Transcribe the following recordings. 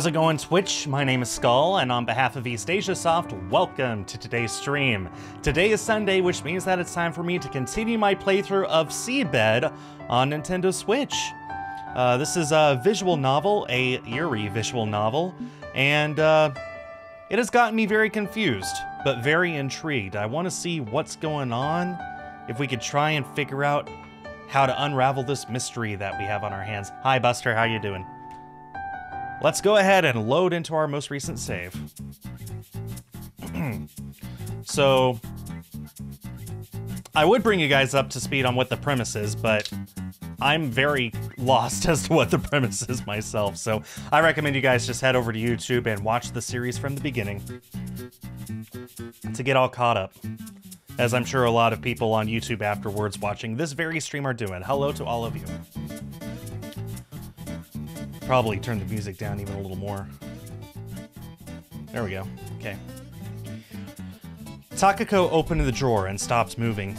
How's it going, Twitch? My name is Skull, and on behalf of East Asia Soft, welcome to today's stream. Today is Sunday, which means that it's time for me to continue my playthrough of Seabed on Nintendo Switch. Uh, this is a visual novel, a eerie visual novel, and uh, it has gotten me very confused, but very intrigued. I want to see what's going on, if we could try and figure out how to unravel this mystery that we have on our hands. Hi, Buster, how you doing? Let's go ahead and load into our most recent save. so, I would bring you guys up to speed on what the premise is, but I'm very lost as to what the premise is myself. So, I recommend you guys just head over to YouTube and watch the series from the beginning to get all caught up. As I'm sure a lot of people on YouTube afterwards watching this very stream are doing. Hello to all of you probably turn the music down even a little more. There we go. Okay. Takako opened the drawer and stopped moving.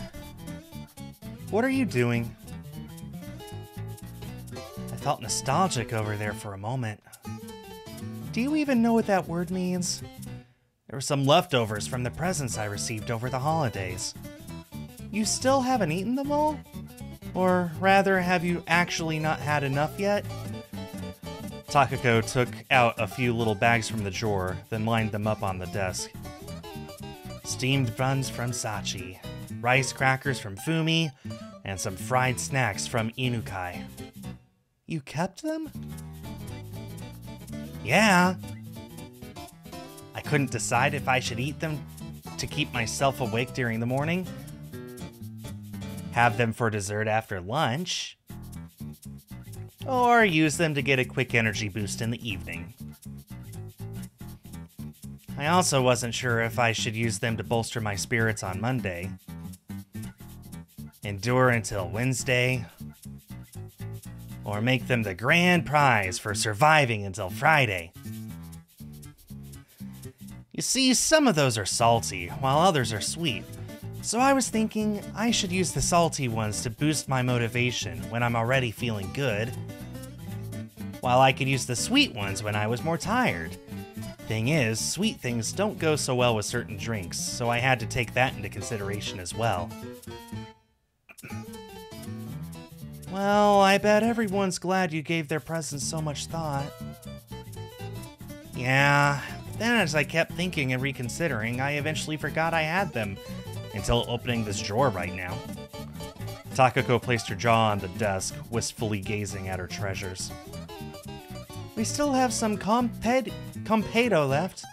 What are you doing? I felt nostalgic over there for a moment. Do you even know what that word means? There were some leftovers from the presents I received over the holidays. You still haven't eaten them all? Or rather, have you actually not had enough yet? Takako took out a few little bags from the drawer, then lined them up on the desk. Steamed buns from Sachi, rice crackers from Fumi, and some fried snacks from Inukai. You kept them? Yeah. I couldn't decide if I should eat them to keep myself awake during the morning, have them for dessert after lunch, or use them to get a quick energy boost in the evening. I also wasn't sure if I should use them to bolster my spirits on Monday, endure until Wednesday, or make them the grand prize for surviving until Friday. You see, some of those are salty, while others are sweet. So I was thinking I should use the salty ones to boost my motivation when I'm already feeling good, while I could use the sweet ones when I was more tired. Thing is, sweet things don't go so well with certain drinks, so I had to take that into consideration as well. Well, I bet everyone's glad you gave their presents so much thought. Yeah, then as I kept thinking and reconsidering, I eventually forgot I had them, until opening this drawer right now. Takako placed her jaw on the desk, wistfully gazing at her treasures. We still have some comped Konpeito left.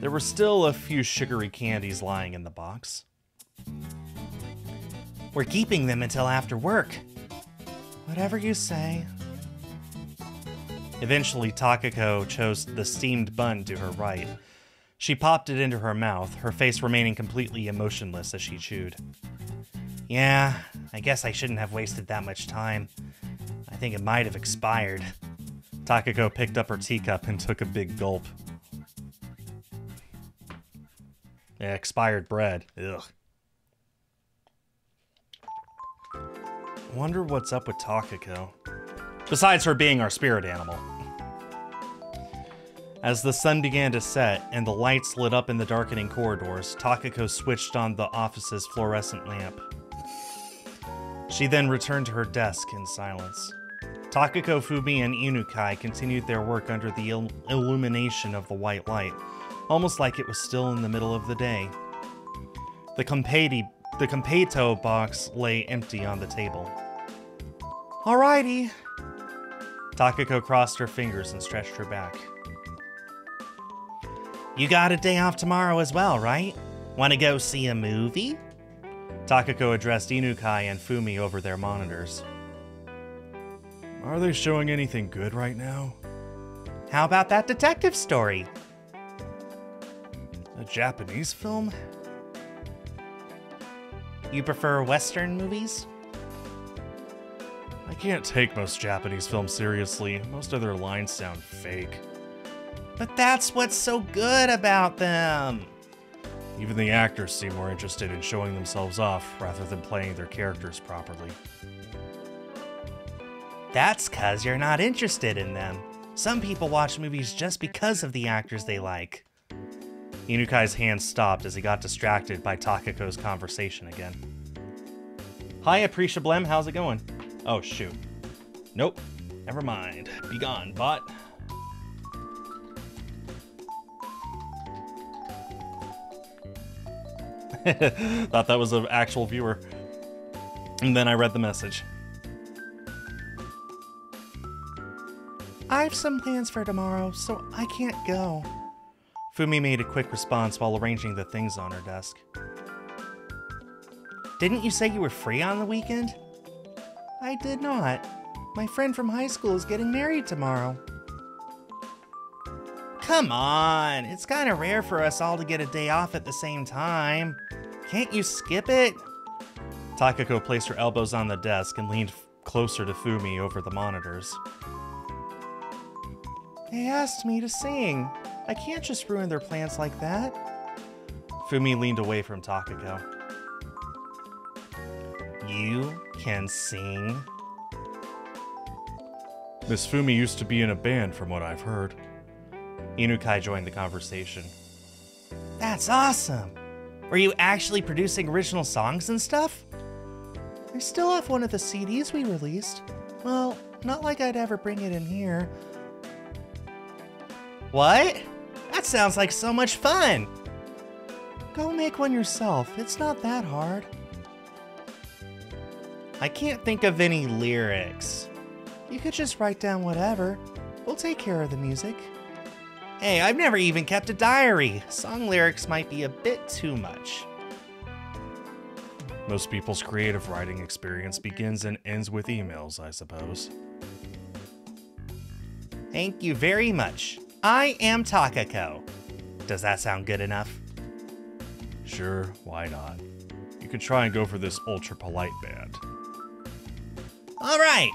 There were still a few sugary candies lying in the box. We're keeping them until after work. Whatever you say. Eventually, Takako chose the steamed bun to her right, she popped it into her mouth, her face remaining completely emotionless as she chewed. Yeah, I guess I shouldn't have wasted that much time. I think it might have expired. Takako picked up her teacup and took a big gulp. Yeah, expired bread. Ugh. Wonder what's up with Takako. Besides her being our spirit animal. As the sun began to set and the lights lit up in the darkening corridors, Takako switched on the office's fluorescent lamp. She then returned to her desk in silence. Takako, Fumi, and Inukai continued their work under the il illumination of the white light, almost like it was still in the middle of the day. The Competi the Konpeito box lay empty on the table. Alrighty. Takako crossed her fingers and stretched her back. You got a day off tomorrow as well, right? Want to go see a movie? Takako addressed Inukai and Fumi over their monitors. Are they showing anything good right now? How about that detective story? A Japanese film? You prefer Western movies? I can't take most Japanese films seriously. Most of their lines sound fake. But that's what's so good about them. Even the actors seem more interested in showing themselves off rather than playing their characters properly. That's cause you're not interested in them. Some people watch movies just because of the actors they like. Inukai's hand stopped as he got distracted by Takako's conversation again. Hi, Aprecia Blem, how's it going? Oh, shoot. Nope, never mind. Be gone, bot. Thought that was an actual viewer. And then I read the message. I have some plans for tomorrow, so I can't go. Fumi made a quick response while arranging the things on her desk. Didn't you say you were free on the weekend? I did not. My friend from high school is getting married tomorrow. Come on, it's kind of rare for us all to get a day off at the same time. Can't you skip it? Takako placed her elbows on the desk and leaned closer to Fumi over the monitors. They asked me to sing. I can't just ruin their plans like that. Fumi leaned away from Takako. You can sing? Miss Fumi used to be in a band, from what I've heard. Inukai joined the conversation. That's awesome! Were you actually producing original songs and stuff? I still have one of the CDs we released. Well, not like I'd ever bring it in here. What? That sounds like so much fun! Go make one yourself, it's not that hard. I can't think of any lyrics. You could just write down whatever. We'll take care of the music. Hey, I've never even kept a diary. Song lyrics might be a bit too much. Most people's creative writing experience begins and ends with emails, I suppose. Thank you very much. I am Takako. Does that sound good enough? Sure, why not? You could try and go for this ultra polite band. All right,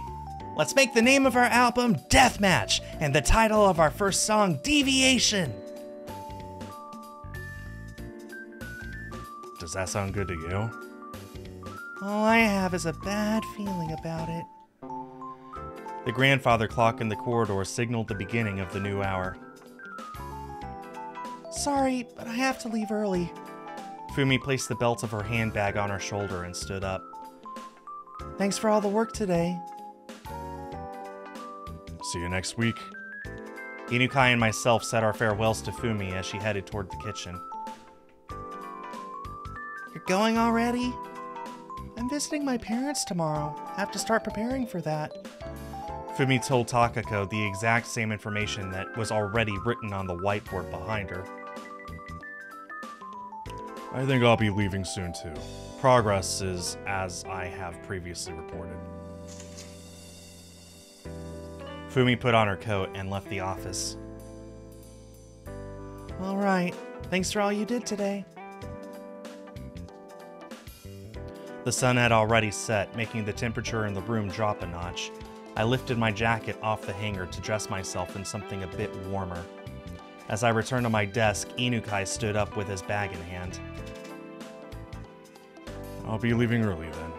let's make the name of our album Deathmatch and the title of our first song Deviation. Does that sound good to you? All I have is a bad feeling about it. The grandfather clock in the corridor signaled the beginning of the new hour. Sorry, but I have to leave early. Fumi placed the belt of her handbag on her shoulder and stood up. Thanks for all the work today. See you next week. Inukai and myself said our farewells to Fumi as she headed toward the kitchen. You're going already? I'm visiting my parents tomorrow. Have to start preparing for that. Fumi told Takako the exact same information that was already written on the whiteboard behind her. I think I'll be leaving soon too. Progress is as I have previously reported. Fumi put on her coat and left the office. All right. Thanks for all you did today. The sun had already set, making the temperature in the room drop a notch. I lifted my jacket off the hanger to dress myself in something a bit warmer. As I returned to my desk, Inukai stood up with his bag in hand. I'll be leaving early then.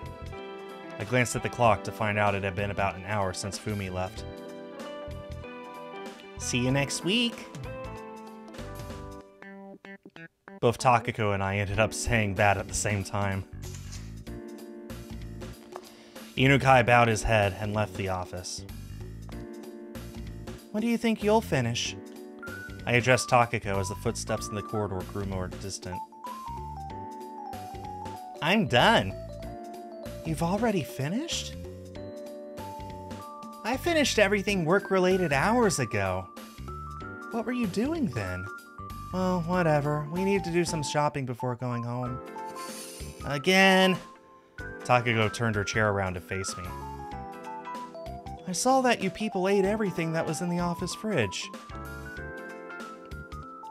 I glanced at the clock to find out it had been about an hour since Fumi left. See you next week. Both Takako and I ended up saying that at the same time. Inukai bowed his head and left the office. When do you think you'll finish? I addressed Takako as the footsteps in the corridor grew more distant. I'm done. You've already finished? I finished everything work related hours ago. What were you doing then? Well, whatever. We need to do some shopping before going home. Again. Takako turned her chair around to face me. I saw that you people ate everything that was in the office fridge.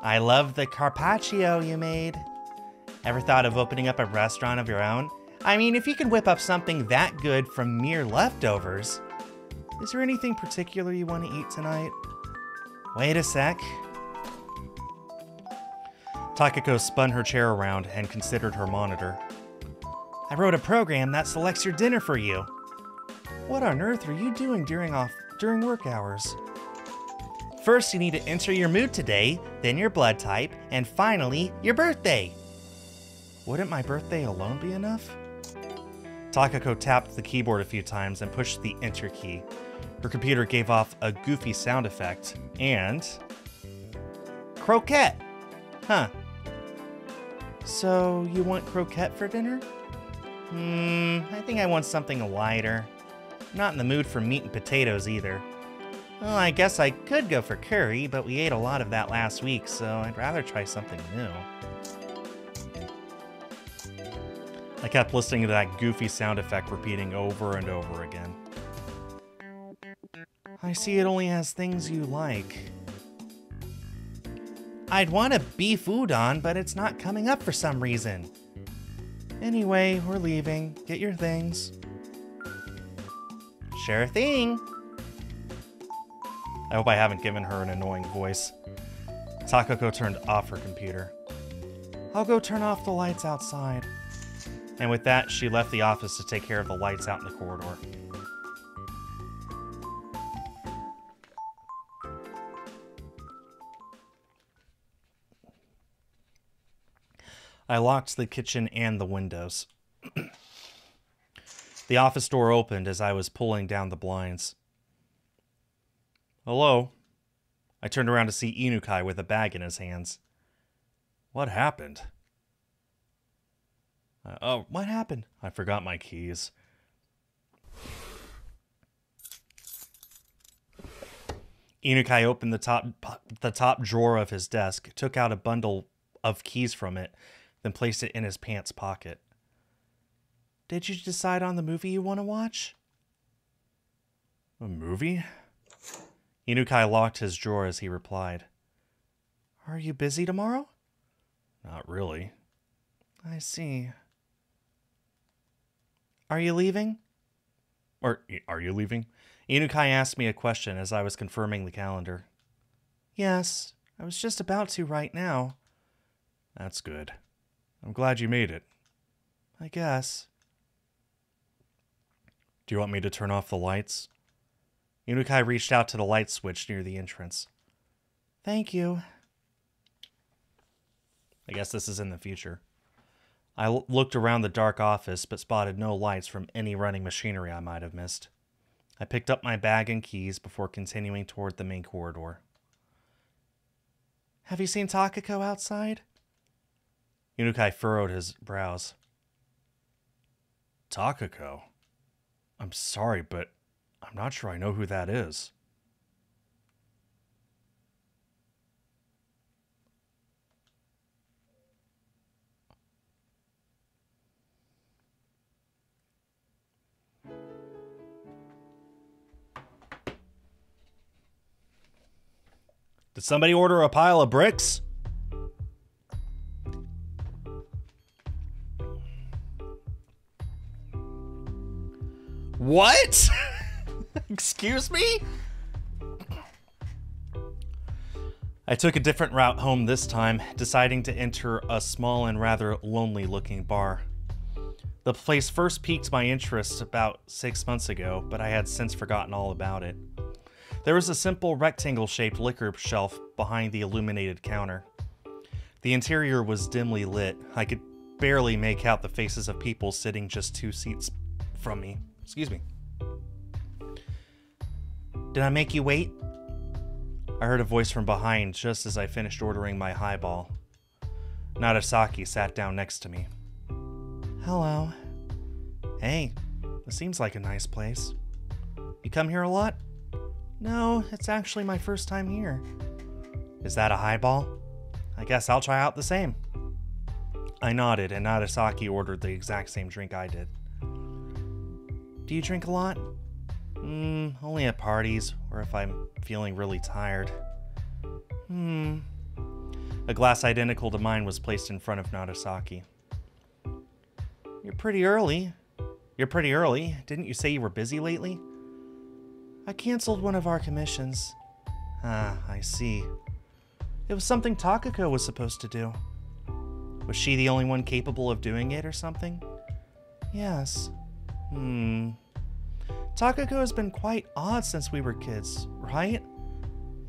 I love the carpaccio you made. Ever thought of opening up a restaurant of your own? I mean, if you can whip up something that good from mere leftovers. Is there anything particular you want to eat tonight? Wait a sec. Takako spun her chair around and considered her monitor. I wrote a program that selects your dinner for you. What on earth are you doing during off during work hours? First, you need to enter your mood today, then your blood type, and finally, your birthday. Wouldn't my birthday alone be enough? Takako tapped the keyboard a few times and pushed the enter key. Her computer gave off a goofy sound effect, and. Croquette! Huh. So, you want croquette for dinner? Hmm, I think I want something lighter. Not in the mood for meat and potatoes either. Well, I guess I could go for curry, but we ate a lot of that last week, so I'd rather try something new. I kept listening to that goofy sound effect repeating over and over again. I see it only has things you like. I'd want a beef udon, but it's not coming up for some reason. Anyway, we're leaving. Get your things. Sure thing. I hope I haven't given her an annoying voice. Takako turned off her computer. I'll go turn off the lights outside. And with that, she left the office to take care of the lights out in the corridor. I locked the kitchen and the windows. the office door opened as I was pulling down the blinds. Hello? I turned around to see Inukai with a bag in his hands. What happened? Uh, oh, what happened? I forgot my keys. Inukai opened the top the top drawer of his desk, took out a bundle of keys from it, then placed it in his pants pocket. Did you decide on the movie you want to watch? A movie? Inukai locked his drawer as he replied. Are you busy tomorrow? Not really. I see. Are you leaving? Or are you leaving? Inukai asked me a question as I was confirming the calendar. Yes, I was just about to right now. That's good. I'm glad you made it. I guess. Do you want me to turn off the lights? Inukai reached out to the light switch near the entrance. Thank you. I guess this is in the future. I looked around the dark office but spotted no lights from any running machinery I might have missed. I picked up my bag and keys before continuing toward the main corridor. Have you seen Takako outside? Inukai furrowed his brows. Takako? I'm sorry, but I'm not sure I know who that is. Did somebody order a pile of bricks? What? Excuse me? I took a different route home this time, deciding to enter a small and rather lonely looking bar. The place first piqued my interest about six months ago, but I had since forgotten all about it. There was a simple rectangle shaped liquor shelf behind the illuminated counter. The interior was dimly lit. I could barely make out the faces of people sitting just two seats from me. Excuse me. Did I make you wait? I heard a voice from behind just as I finished ordering my highball. Narasaki sat down next to me. Hello. Hey, this seems like a nice place. You come here a lot? No, it's actually my first time here. Is that a highball? I guess I'll try out the same. I nodded, and Narasaki ordered the exact same drink I did. Do you drink a lot? Hmm, only at parties, or if I'm feeling really tired. Hmm. A glass identical to mine was placed in front of Narasaki. You're pretty early. You're pretty early. Didn't you say you were busy lately? I canceled one of our commissions. Ah, I see. It was something Takako was supposed to do. Was she the only one capable of doing it or something? Yes. Hmm. Takako has been quite odd since we were kids, right?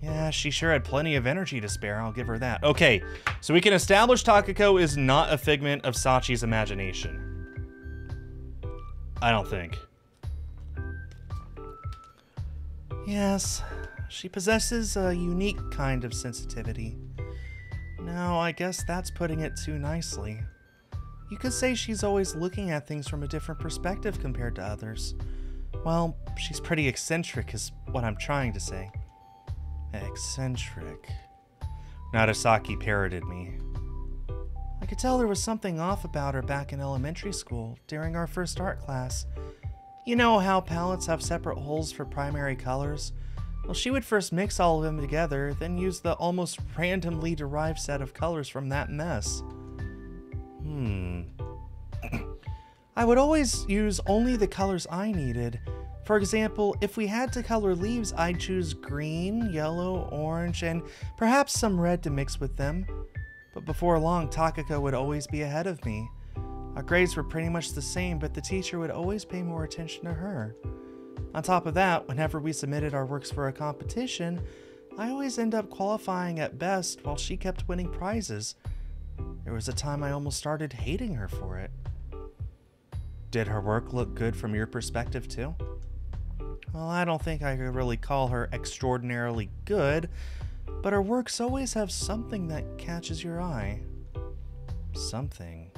Yeah, she sure had plenty of energy to spare, I'll give her that. Okay, so we can establish Takako is not a figment of Sachi's imagination. I don't think. Yes, she possesses a unique kind of sensitivity. No, I guess that's putting it too nicely. You could say she's always looking at things from a different perspective compared to others. Well, she's pretty eccentric, is what I'm trying to say. Eccentric. Narasaki parroted me. I could tell there was something off about her back in elementary school during our first art class. You know how palettes have separate holes for primary colors? Well, she would first mix all of them together, then use the almost randomly derived set of colors from that mess. Hmm. I would always use only the colors I needed. For example, if we had to color leaves, I'd choose green, yellow, orange, and perhaps some red to mix with them. But before long, Takako would always be ahead of me. Our grades were pretty much the same, but the teacher would always pay more attention to her. On top of that, whenever we submitted our works for a competition, I always end up qualifying at best while she kept winning prizes. There was a time I almost started hating her for it. Did her work look good from your perspective, too? Well, I don't think I could really call her extraordinarily good, but her works always have something that catches your eye. Something.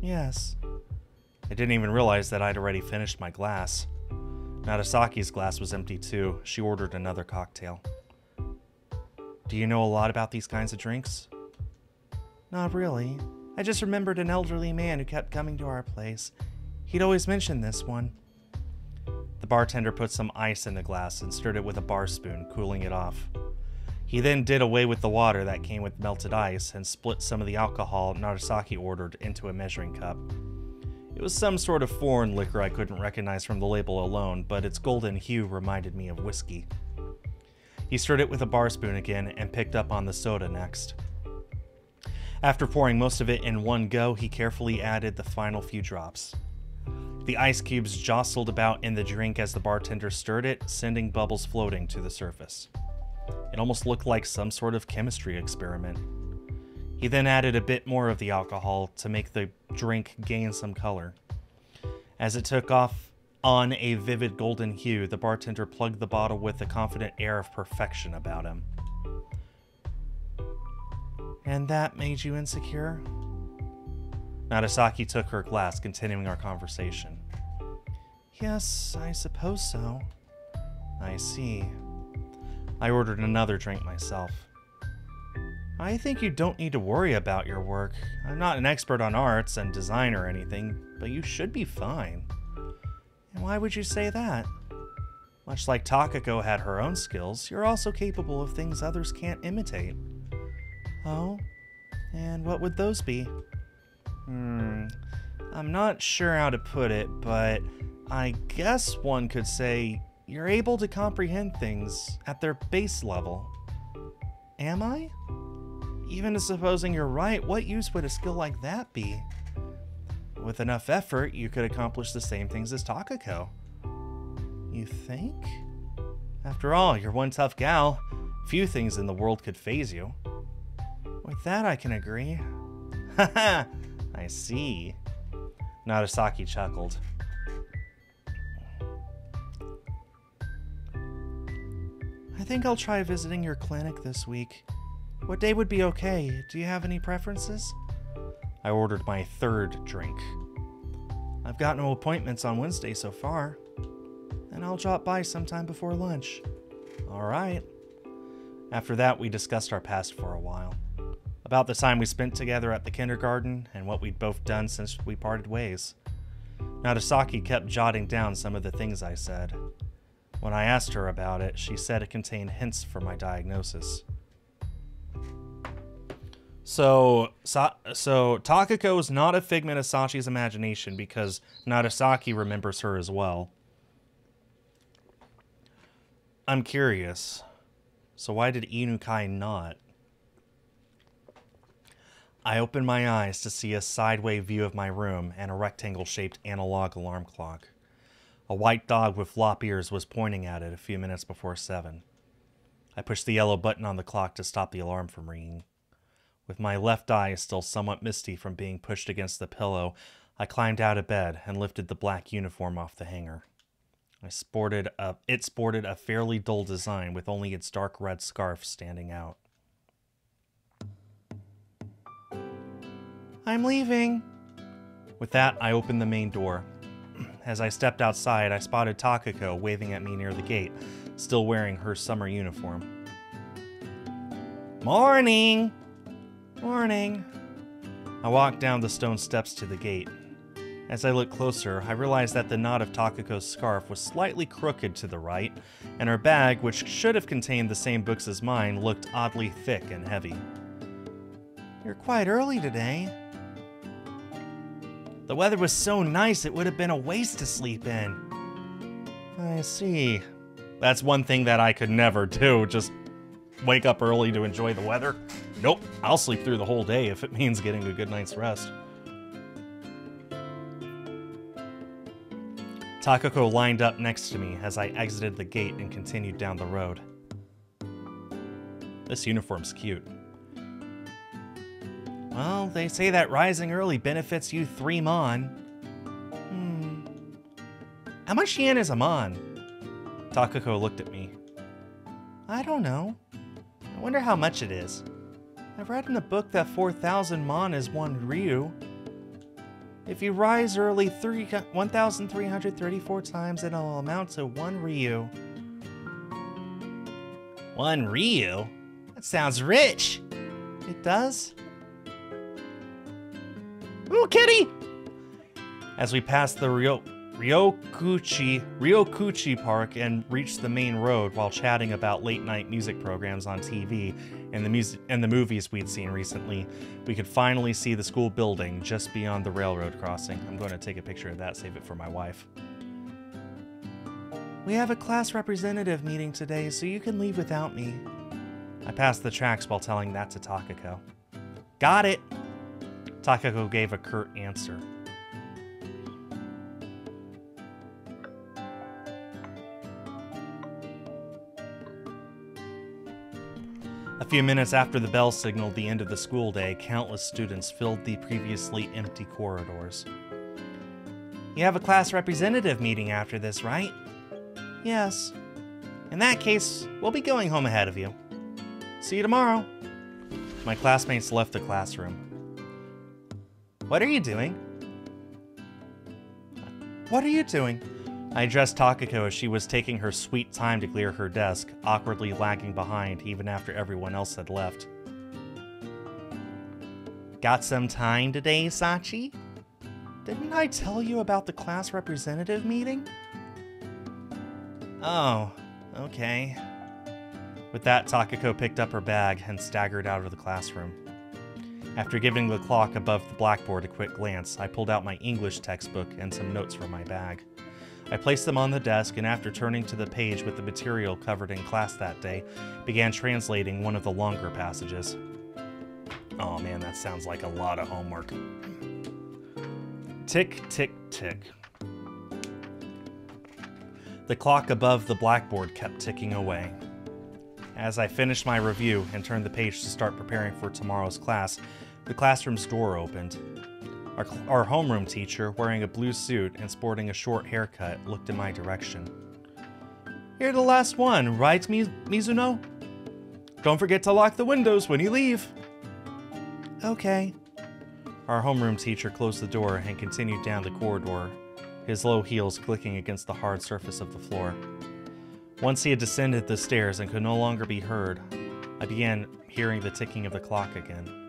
Yes. I didn't even realize that I'd already finished my glass. Narasaki's glass was empty too. She ordered another cocktail. Do you know a lot about these kinds of drinks? Not really. I just remembered an elderly man who kept coming to our place. He'd always mention this one. The bartender put some ice in the glass and stirred it with a bar spoon, cooling it off. He then did away with the water that came with melted ice and split some of the alcohol Narasaki ordered into a measuring cup. It was some sort of foreign liquor I couldn't recognize from the label alone, but its golden hue reminded me of whiskey. He stirred it with a bar spoon again and picked up on the soda next. After pouring most of it in one go, he carefully added the final few drops. The ice cubes jostled about in the drink as the bartender stirred it, sending bubbles floating to the surface. It almost looked like some sort of chemistry experiment. He then added a bit more of the alcohol to make the drink gain some color. As it took off on a vivid golden hue, the bartender plugged the bottle with a confident air of perfection about him. And that made you insecure? Narasaki took her glass, continuing our conversation. Yes, I suppose so. I see. I ordered another drink myself. I think you don't need to worry about your work. I'm not an expert on arts and design or anything, but you should be fine. And why would you say that? Much like Takako had her own skills, you're also capable of things others can't imitate. Oh? And what would those be? Hmm. I'm not sure how to put it, but I guess one could say you're able to comprehend things at their base level. Am I? Even supposing you're right, what use would a skill like that be? With enough effort, you could accomplish the same things as Takako. You think? After all, you're one tough gal. Few things in the world could phase you. With that, I can agree. Haha, I see. Narasaki chuckled. I think I'll try visiting your clinic this week. What day would be okay? Do you have any preferences? I ordered my third drink. I've got no appointments on Wednesday so far. And I'll drop by sometime before lunch. Alright. After that, we discussed our past for a while. About the time we spent together at the kindergarten and what we'd both done since we parted ways. Narasaki kept jotting down some of the things I said. When I asked her about it, she said it contained hints for my diagnosis. So, so, so Takako is not a figment of Sachi's imagination because Narasaki remembers her as well. I'm curious. So why did Inukai not? I opened my eyes to see a sideway view of my room and a rectangle-shaped analog alarm clock. A white dog with flop ears was pointing at it a few minutes before seven. I pushed the yellow button on the clock to stop the alarm from ringing. With my left eye still somewhat misty from being pushed against the pillow, I climbed out of bed and lifted the black uniform off the hanger. I sported a, it sported a fairly dull design with only its dark red scarf standing out. I'm leaving. With that, I opened the main door. As I stepped outside, I spotted Takako waving at me near the gate, still wearing her summer uniform. Morning! Morning. I walked down the stone steps to the gate. As I looked closer, I realized that the knot of Takako's scarf was slightly crooked to the right, and her bag, which should have contained the same books as mine, looked oddly thick and heavy. You're quite early today. The weather was so nice it would have been a waste to sleep in. I see. That's one thing that I could never do, just wake up early to enjoy the weather. Nope, I'll sleep through the whole day if it means getting a good night's rest. Takako lined up next to me as I exited the gate and continued down the road. This uniform's cute. Well, they say that rising early benefits you three mon. Hmm. How much yen is a mon? Takako looked at me. I don't know. I wonder how much it is. I've read in a book that 4,000 mon is one ryu. If you rise early 1,334 times, it'll amount to one Ryu. One Ryu? That sounds rich. It does? Ooh, kitty! As we passed the Ryo Ryokuchi, Ryokuchi Park and reached the main road while chatting about late night music programs on TV and the music and the movies we'd seen recently, we could finally see the school building just beyond the railroad crossing. I'm going to take a picture of that, save it for my wife. We have a class representative meeting today, so you can leave without me. I passed the tracks while telling that to Takako. Got it! Takako gave a curt answer. A few minutes after the bell signaled the end of the school day, countless students filled the previously empty corridors. You have a class representative meeting after this, right? Yes. In that case, we'll be going home ahead of you. See you tomorrow. My classmates left the classroom. What are you doing? What are you doing? I addressed Takako as she was taking her sweet time to clear her desk, awkwardly lagging behind even after everyone else had left. Got some time today, Sachi? Didn't I tell you about the class representative meeting? Oh, okay. With that, Takako picked up her bag and staggered out of the classroom. After giving the clock above the blackboard a quick glance, I pulled out my English textbook and some notes from my bag. I placed them on the desk and after turning to the page with the material covered in class that day, began translating one of the longer passages. Oh man, that sounds like a lot of homework. Tick, tick, tick. The clock above the blackboard kept ticking away. As I finished my review and turned the page to start preparing for tomorrow's class, the classroom's door opened. Our, our homeroom teacher, wearing a blue suit and sporting a short haircut, looked in my direction. You're the last one, right, Mizuno? Don't forget to lock the windows when you leave. Okay. Our homeroom teacher closed the door and continued down the corridor, his low heels clicking against the hard surface of the floor. Once he had descended the stairs and could no longer be heard, I began hearing the ticking of the clock again.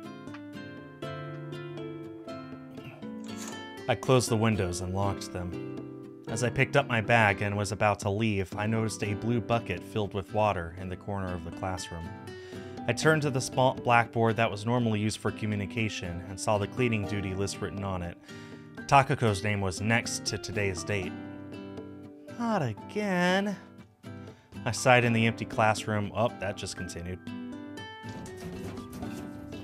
I closed the windows and locked them. As I picked up my bag and was about to leave, I noticed a blue bucket filled with water in the corner of the classroom. I turned to the small blackboard that was normally used for communication and saw the cleaning duty list written on it. Takako's name was next to today's date. Not again. I sighed in the empty classroom. Oh, that just continued.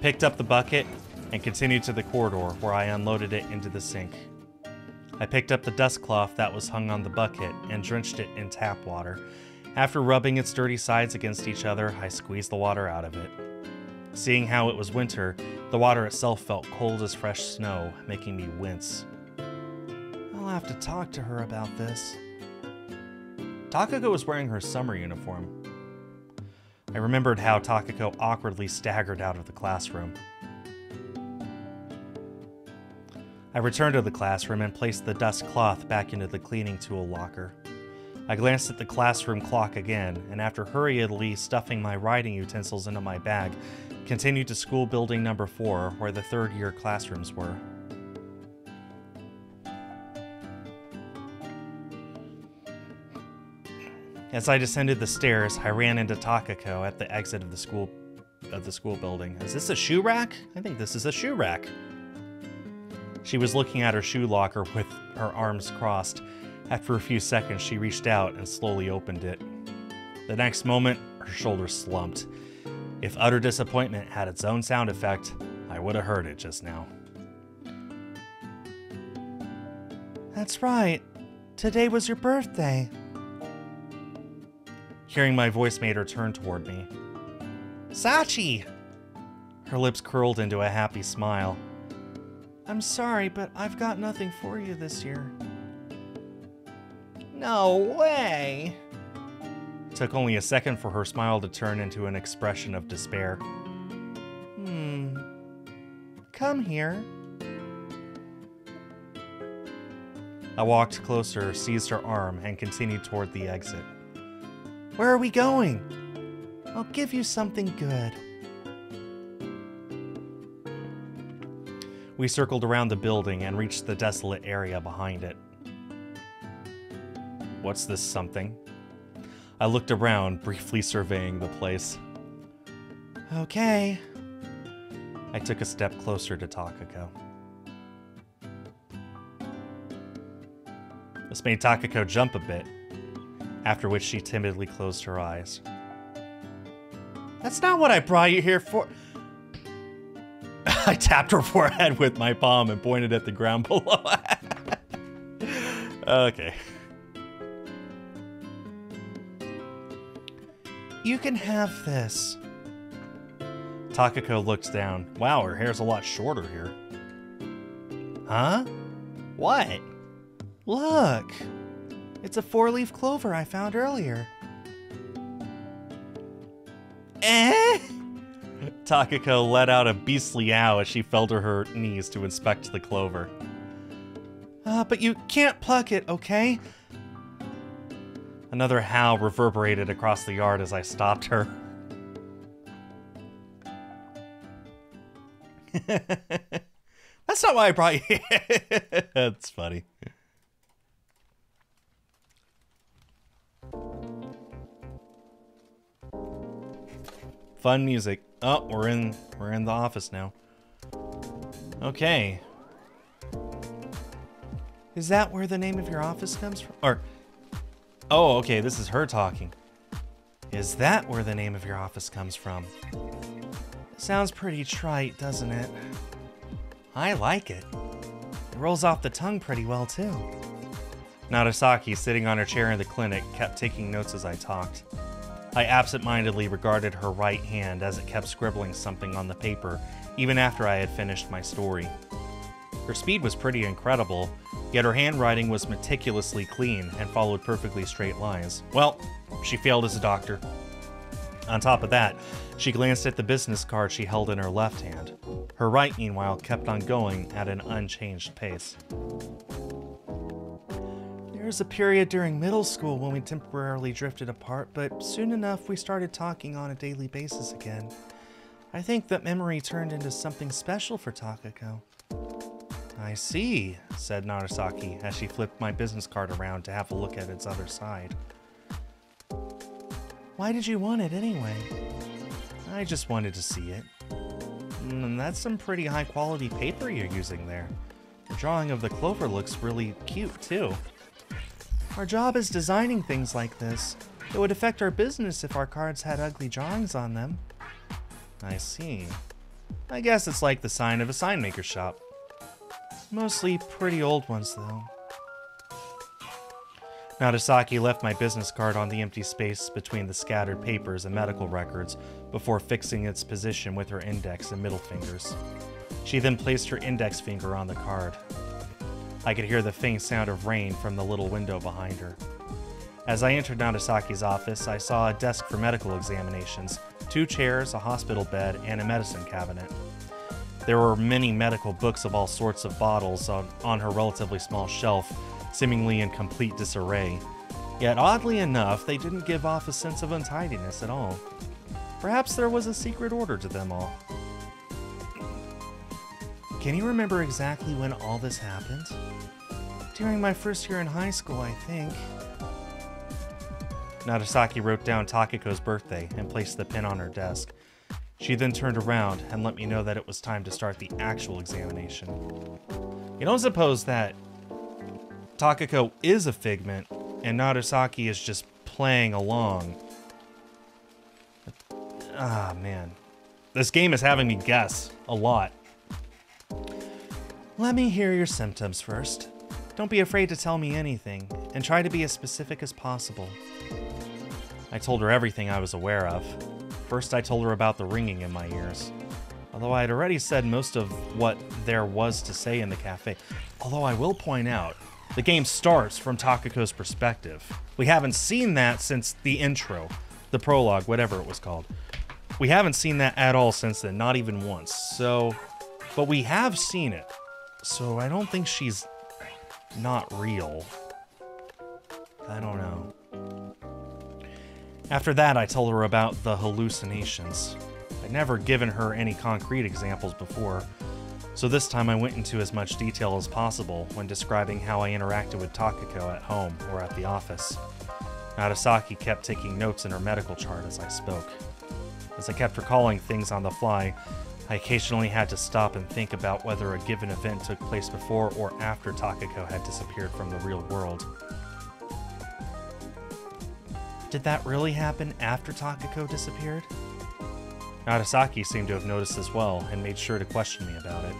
Picked up the bucket and continued to the corridor where I unloaded it into the sink. I picked up the dust cloth that was hung on the bucket and drenched it in tap water. After rubbing its dirty sides against each other, I squeezed the water out of it. Seeing how it was winter, the water itself felt cold as fresh snow, making me wince. I'll have to talk to her about this. Takako was wearing her summer uniform. I remembered how Takako awkwardly staggered out of the classroom. I returned to the classroom and placed the dust cloth back into the cleaning tool locker. I glanced at the classroom clock again, and after hurriedly stuffing my writing utensils into my bag, continued to school building number four, where the third year classrooms were. As I descended the stairs, I ran into Takako at the exit of the school of the school building. Is this a shoe rack? I think this is a shoe rack. She was looking at her shoe locker with her arms crossed. After a few seconds, she reached out and slowly opened it. The next moment, her shoulders slumped. If utter disappointment had its own sound effect, I would have heard it just now. That's right. Today was your birthday. Hearing my voice made her turn toward me. Sachi! Her lips curled into a happy smile. I'm sorry, but I've got nothing for you this year. No way! It took only a second for her smile to turn into an expression of despair. Hmm. Come here. I walked closer, seized her arm, and continued toward the exit. Where are we going? I'll give you something good. We circled around the building and reached the desolate area behind it. What's this something? I looked around, briefly surveying the place. Okay. I took a step closer to Takako. This made Takako jump a bit, after which she timidly closed her eyes. That's not what I brought you here for. I tapped her forehead with my palm and pointed at the ground below. okay. You can have this. Takako looks down. Wow, her hair's a lot shorter here. Huh? What? Look! It's a four-leaf clover I found earlier. Takako let out a beastly owl as she fell to her knees to inspect the clover. Uh, but you can't pluck it, okay? Another howl reverberated across the yard as I stopped her. That's not why I brought you. That's funny. Fun music. Oh, we're in we're in the office now. Okay. Is that where the name of your office comes from? Or Oh, okay, this is her talking. Is that where the name of your office comes from? Sounds pretty trite, doesn't it? I like it. It rolls off the tongue pretty well, too. Narasaki, sitting on her chair in the clinic, kept taking notes as I talked. I absent-mindedly regarded her right hand as it kept scribbling something on the paper, even after I had finished my story. Her speed was pretty incredible, yet her handwriting was meticulously clean and followed perfectly straight lines. Well, she failed as a doctor. On top of that, she glanced at the business card she held in her left hand. Her right, meanwhile, kept on going at an unchanged pace. There was a period during middle school when we temporarily drifted apart, but soon enough we started talking on a daily basis again. I think that memory turned into something special for Takako. I see, said Narasaki as she flipped my business card around to have a look at its other side. Why did you want it anyway? I just wanted to see it. Mm, that's some pretty high quality paper you're using there. The drawing of the clover looks really cute too. Our job is designing things like this. It would affect our business if our cards had ugly drawings on them. I see. I guess it's like the sign of a sign maker shop. Mostly pretty old ones, though. Narasaki left my business card on the empty space between the scattered papers and medical records before fixing its position with her index and middle fingers. She then placed her index finger on the card. I could hear the faint sound of rain from the little window behind her. As I entered Narasaki's office, I saw a desk for medical examinations, two chairs, a hospital bed, and a medicine cabinet. There were many medical books of all sorts of bottles on, on her relatively small shelf, seemingly in complete disarray. Yet, oddly enough, they didn't give off a sense of untidiness at all. Perhaps there was a secret order to them all. Can you remember exactly when all this happened? During my first year in high school, I think. Narasaki wrote down Takako's birthday and placed the pin on her desk. She then turned around and let me know that it was time to start the actual examination. You don't suppose that Takako is a figment, and Narasaki is just playing along. Ah, man. This game is having me guess a lot. Let me hear your symptoms first. Don't be afraid to tell me anything, and try to be as specific as possible. I told her everything I was aware of. First, I told her about the ringing in my ears. Although I had already said most of what there was to say in the cafe. Although I will point out, the game starts from Takako's perspective. We haven't seen that since the intro, the prologue, whatever it was called. We haven't seen that at all since then, not even once. So, but we have seen it. So I don't think she's not real. I don't know. After that, I told her about the hallucinations. I'd never given her any concrete examples before, so this time I went into as much detail as possible when describing how I interacted with Takako at home or at the office. Narasaki kept taking notes in her medical chart as I spoke. As I kept recalling things on the fly, I occasionally had to stop and think about whether a given event took place before or after Takako had disappeared from the real world. Did that really happen after Takako disappeared? Narasaki seemed to have noticed as well and made sure to question me about it.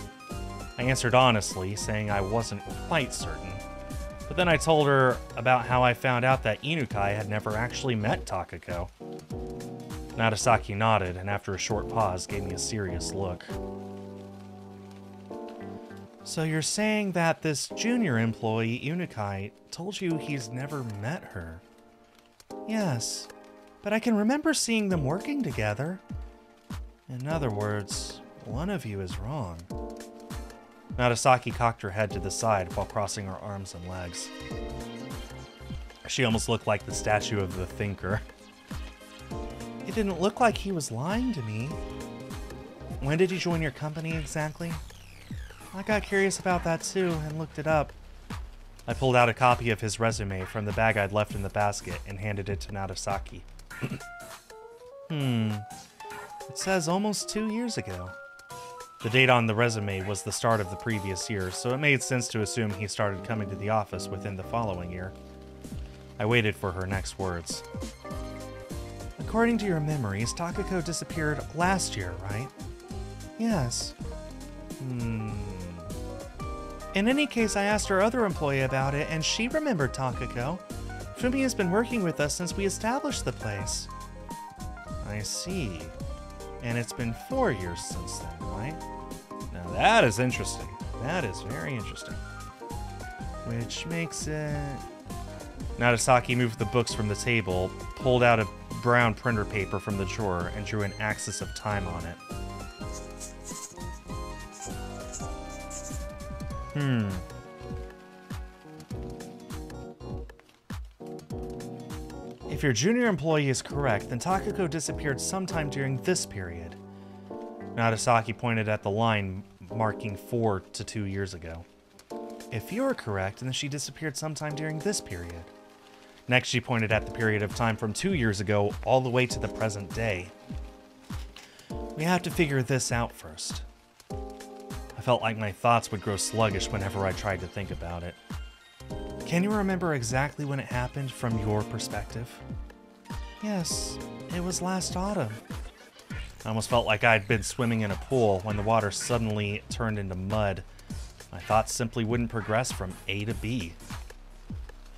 I answered honestly, saying I wasn't quite certain. But then I told her about how I found out that Inukai had never actually met Takako. Narasaki nodded and after a short pause gave me a serious look. So you're saying that this junior employee, Inukai, told you he's never met her? Yes, but I can remember seeing them working together. In other words, one of you is wrong. Narasaki cocked her head to the side while crossing her arms and legs. She almost looked like the statue of the thinker. It didn't look like he was lying to me. When did he join your company exactly? I got curious about that too and looked it up. I pulled out a copy of his resume from the bag I'd left in the basket and handed it to Narasaki. hmm. It says almost two years ago. The date on the resume was the start of the previous year, so it made sense to assume he started coming to the office within the following year. I waited for her next words. According to your memories, Takako disappeared last year, right? Yes. Hmm. In any case, I asked our other employee about it, and she remembered Takako. Fumi has been working with us since we established the place. I see. And it's been four years since then, right? Now that is interesting. That is very interesting. Which makes it... Narasaki moved the books from the table, pulled out a brown printer paper from the drawer, and drew an axis of time on it. Hmm. If your junior employee is correct, then Takako disappeared sometime during this period. Narasaki pointed at the line marking four to two years ago. If you're correct, then she disappeared sometime during this period. Next, she pointed at the period of time from two years ago all the way to the present day. We have to figure this out first. I felt like my thoughts would grow sluggish whenever I tried to think about it. Can you remember exactly when it happened from your perspective? Yes, it was last autumn. I almost felt like I'd been swimming in a pool when the water suddenly turned into mud. My thoughts simply wouldn't progress from A to B.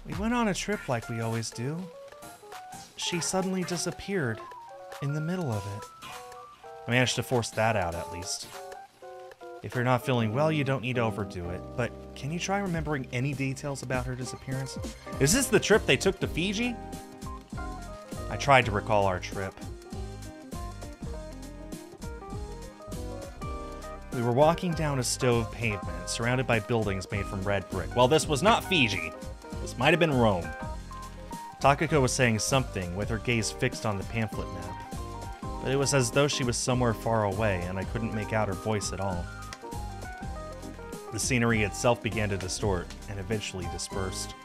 We went on a trip like we always do. She suddenly disappeared in the middle of it. I managed to force that out at least. If you're not feeling well, you don't need to overdo it, but can you try remembering any details about her disappearance? Is this the trip they took to Fiji? I tried to recall our trip. We were walking down a stove pavement, surrounded by buildings made from red brick. Well, this was not Fiji. This might have been Rome. Takako was saying something, with her gaze fixed on the pamphlet map. But it was as though she was somewhere far away, and I couldn't make out her voice at all. The scenery itself began to distort, and eventually dispersed.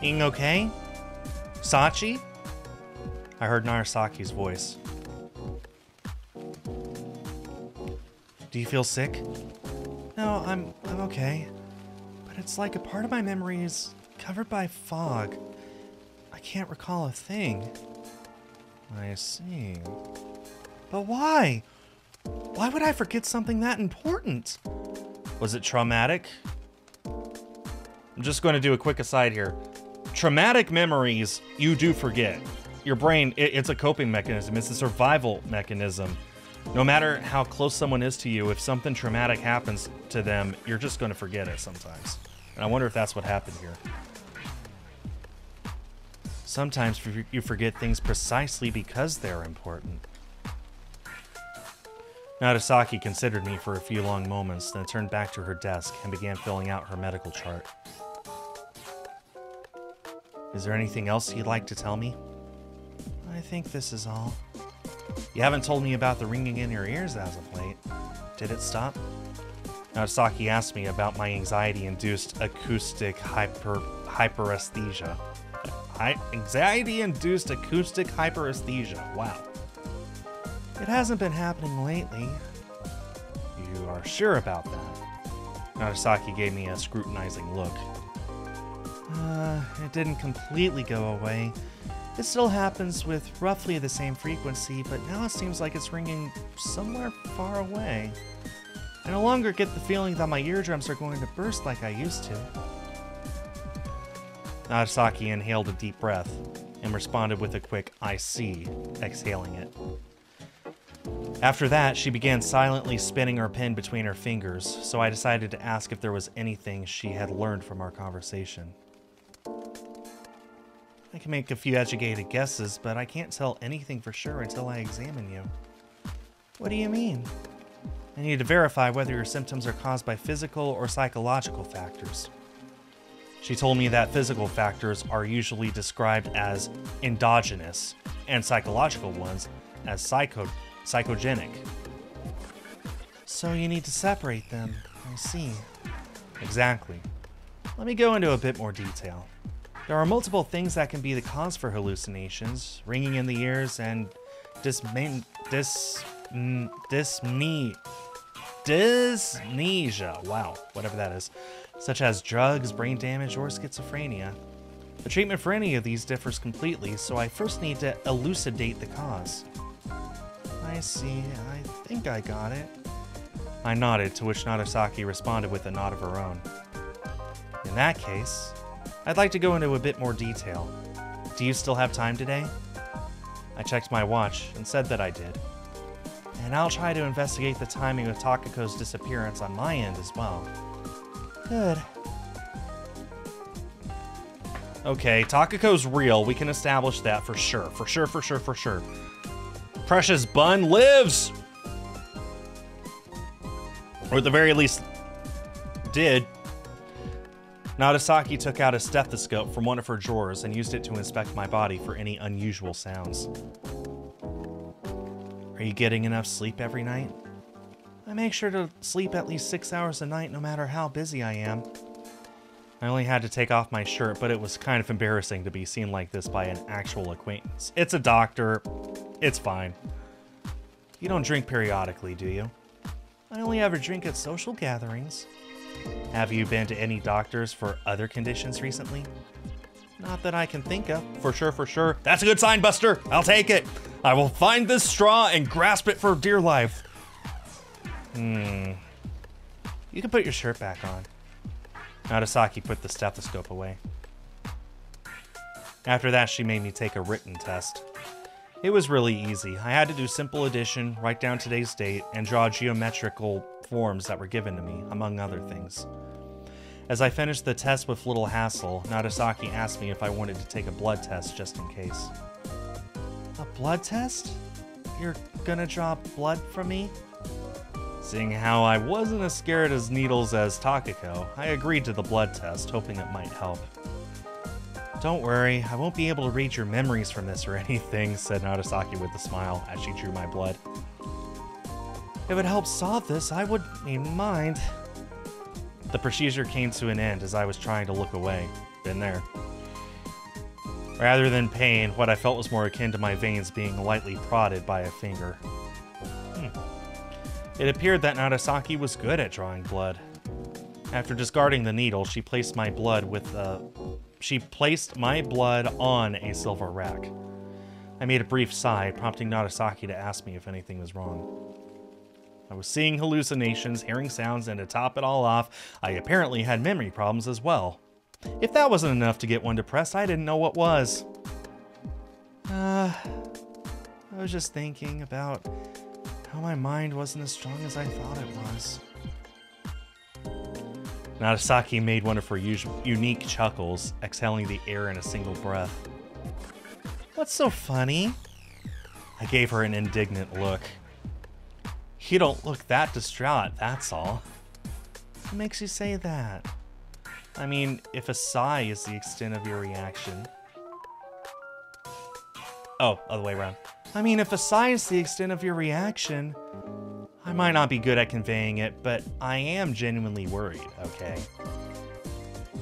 Being okay? Sachi? I heard Narasaki's voice. Do you feel sick? No, I'm I'm okay. But it's like a part of my memory is covered by fog. I can't recall a thing. I see. But why? Why would I forget something that important? Was it traumatic? I'm just going to do a quick aside here. Traumatic memories, you do forget. Your brain, it, it's a coping mechanism, it's a survival mechanism. No matter how close someone is to you, if something traumatic happens to them, you're just going to forget it sometimes. And I wonder if that's what happened here. Sometimes you forget things precisely because they're important. Narasaki considered me for a few long moments, then turned back to her desk and began filling out her medical chart. Is there anything else you'd like to tell me? I think this is all. You haven't told me about the ringing in your ears as of late. Did it stop? Narasaki asked me about my anxiety-induced acoustic hyper hyperesthesia. Anxiety-induced acoustic hyperesthesia. Wow. It hasn't been happening lately. You are sure about that? Narasaki gave me a scrutinizing look. Uh, it didn't completely go away. It still happens with roughly the same frequency, but now it seems like it's ringing somewhere far away. I no longer get the feeling that my eardrums are going to burst like I used to. Narasaki inhaled a deep breath and responded with a quick, I see, exhaling it. After that, she began silently spinning her pen between her fingers, so I decided to ask if there was anything she had learned from our conversation. I can make a few educated guesses, but I can't tell anything for sure until I examine you. What do you mean? I need to verify whether your symptoms are caused by physical or psychological factors. She told me that physical factors are usually described as endogenous, and psychological ones as psycho psychogenic. So you need to separate them. I see. Exactly. Let me go into a bit more detail. There are multiple things that can be the cause for hallucinations, ringing in the ears, and dismain, dis, disme, dysnesia, wow, whatever that is, such as drugs, brain damage, or schizophrenia. The treatment for any of these differs completely, so I first need to elucidate the cause. I see, I think I got it. I nodded, to which Narasaki responded with a nod of her own. In that case, I'd like to go into a bit more detail. Do you still have time today? I checked my watch and said that I did. And I'll try to investigate the timing of Takako's disappearance on my end as well. Good. Okay, Takako's real. We can establish that for sure. For sure, for sure, for sure. Precious Bun lives! Or at the very least, did. Narasaki took out a stethoscope from one of her drawers and used it to inspect my body for any unusual sounds. Are you getting enough sleep every night? I make sure to sleep at least six hours a night no matter how busy I am. I only had to take off my shirt, but it was kind of embarrassing to be seen like this by an actual acquaintance. It's a doctor. It's fine. You don't drink periodically, do you? I only ever drink at social gatherings. Have you been to any doctors for other conditions recently? Not that I can think of. For sure, for sure. That's a good sign, Buster. I'll take it. I will find this straw and grasp it for dear life. Hmm. You can put your shirt back on. Narasaki put the stethoscope away. After that, she made me take a written test. It was really easy. I had to do simple addition, write down today's date, and draw geometrical forms that were given to me, among other things. As I finished the test with little hassle, Narasaki asked me if I wanted to take a blood test just in case. A blood test? You're gonna draw blood from me? Seeing how I wasn't as scared as needles as Takako, I agreed to the blood test, hoping it might help. Don't worry, I won't be able to read your memories from this or anything, said Narasaki with a smile as she drew my blood. If it helps solve this, I wouldn't mind. The procedure came to an end as I was trying to look away. Been there. Rather than pain, what I felt was more akin to my veins being lightly prodded by a finger. Hmm. It appeared that Narasaki was good at drawing blood. After discarding the needle, she placed my blood with a... She placed my blood on a silver rack. I made a brief sigh, prompting Narasaki to ask me if anything was wrong. I was seeing hallucinations, hearing sounds, and to top it all off, I apparently had memory problems as well. If that wasn't enough to get one depressed, I didn't know what was. Uh, I was just thinking about how my mind wasn't as strong as I thought it was. Narasaki made one of her unique chuckles, exhaling the air in a single breath. What's so funny? I gave her an indignant look. You don't look that distraught, that's all. What makes you say that? I mean, if a sigh is the extent of your reaction. Oh, other way around. I mean, if a sigh is the extent of your reaction, I might not be good at conveying it, but I am genuinely worried, okay?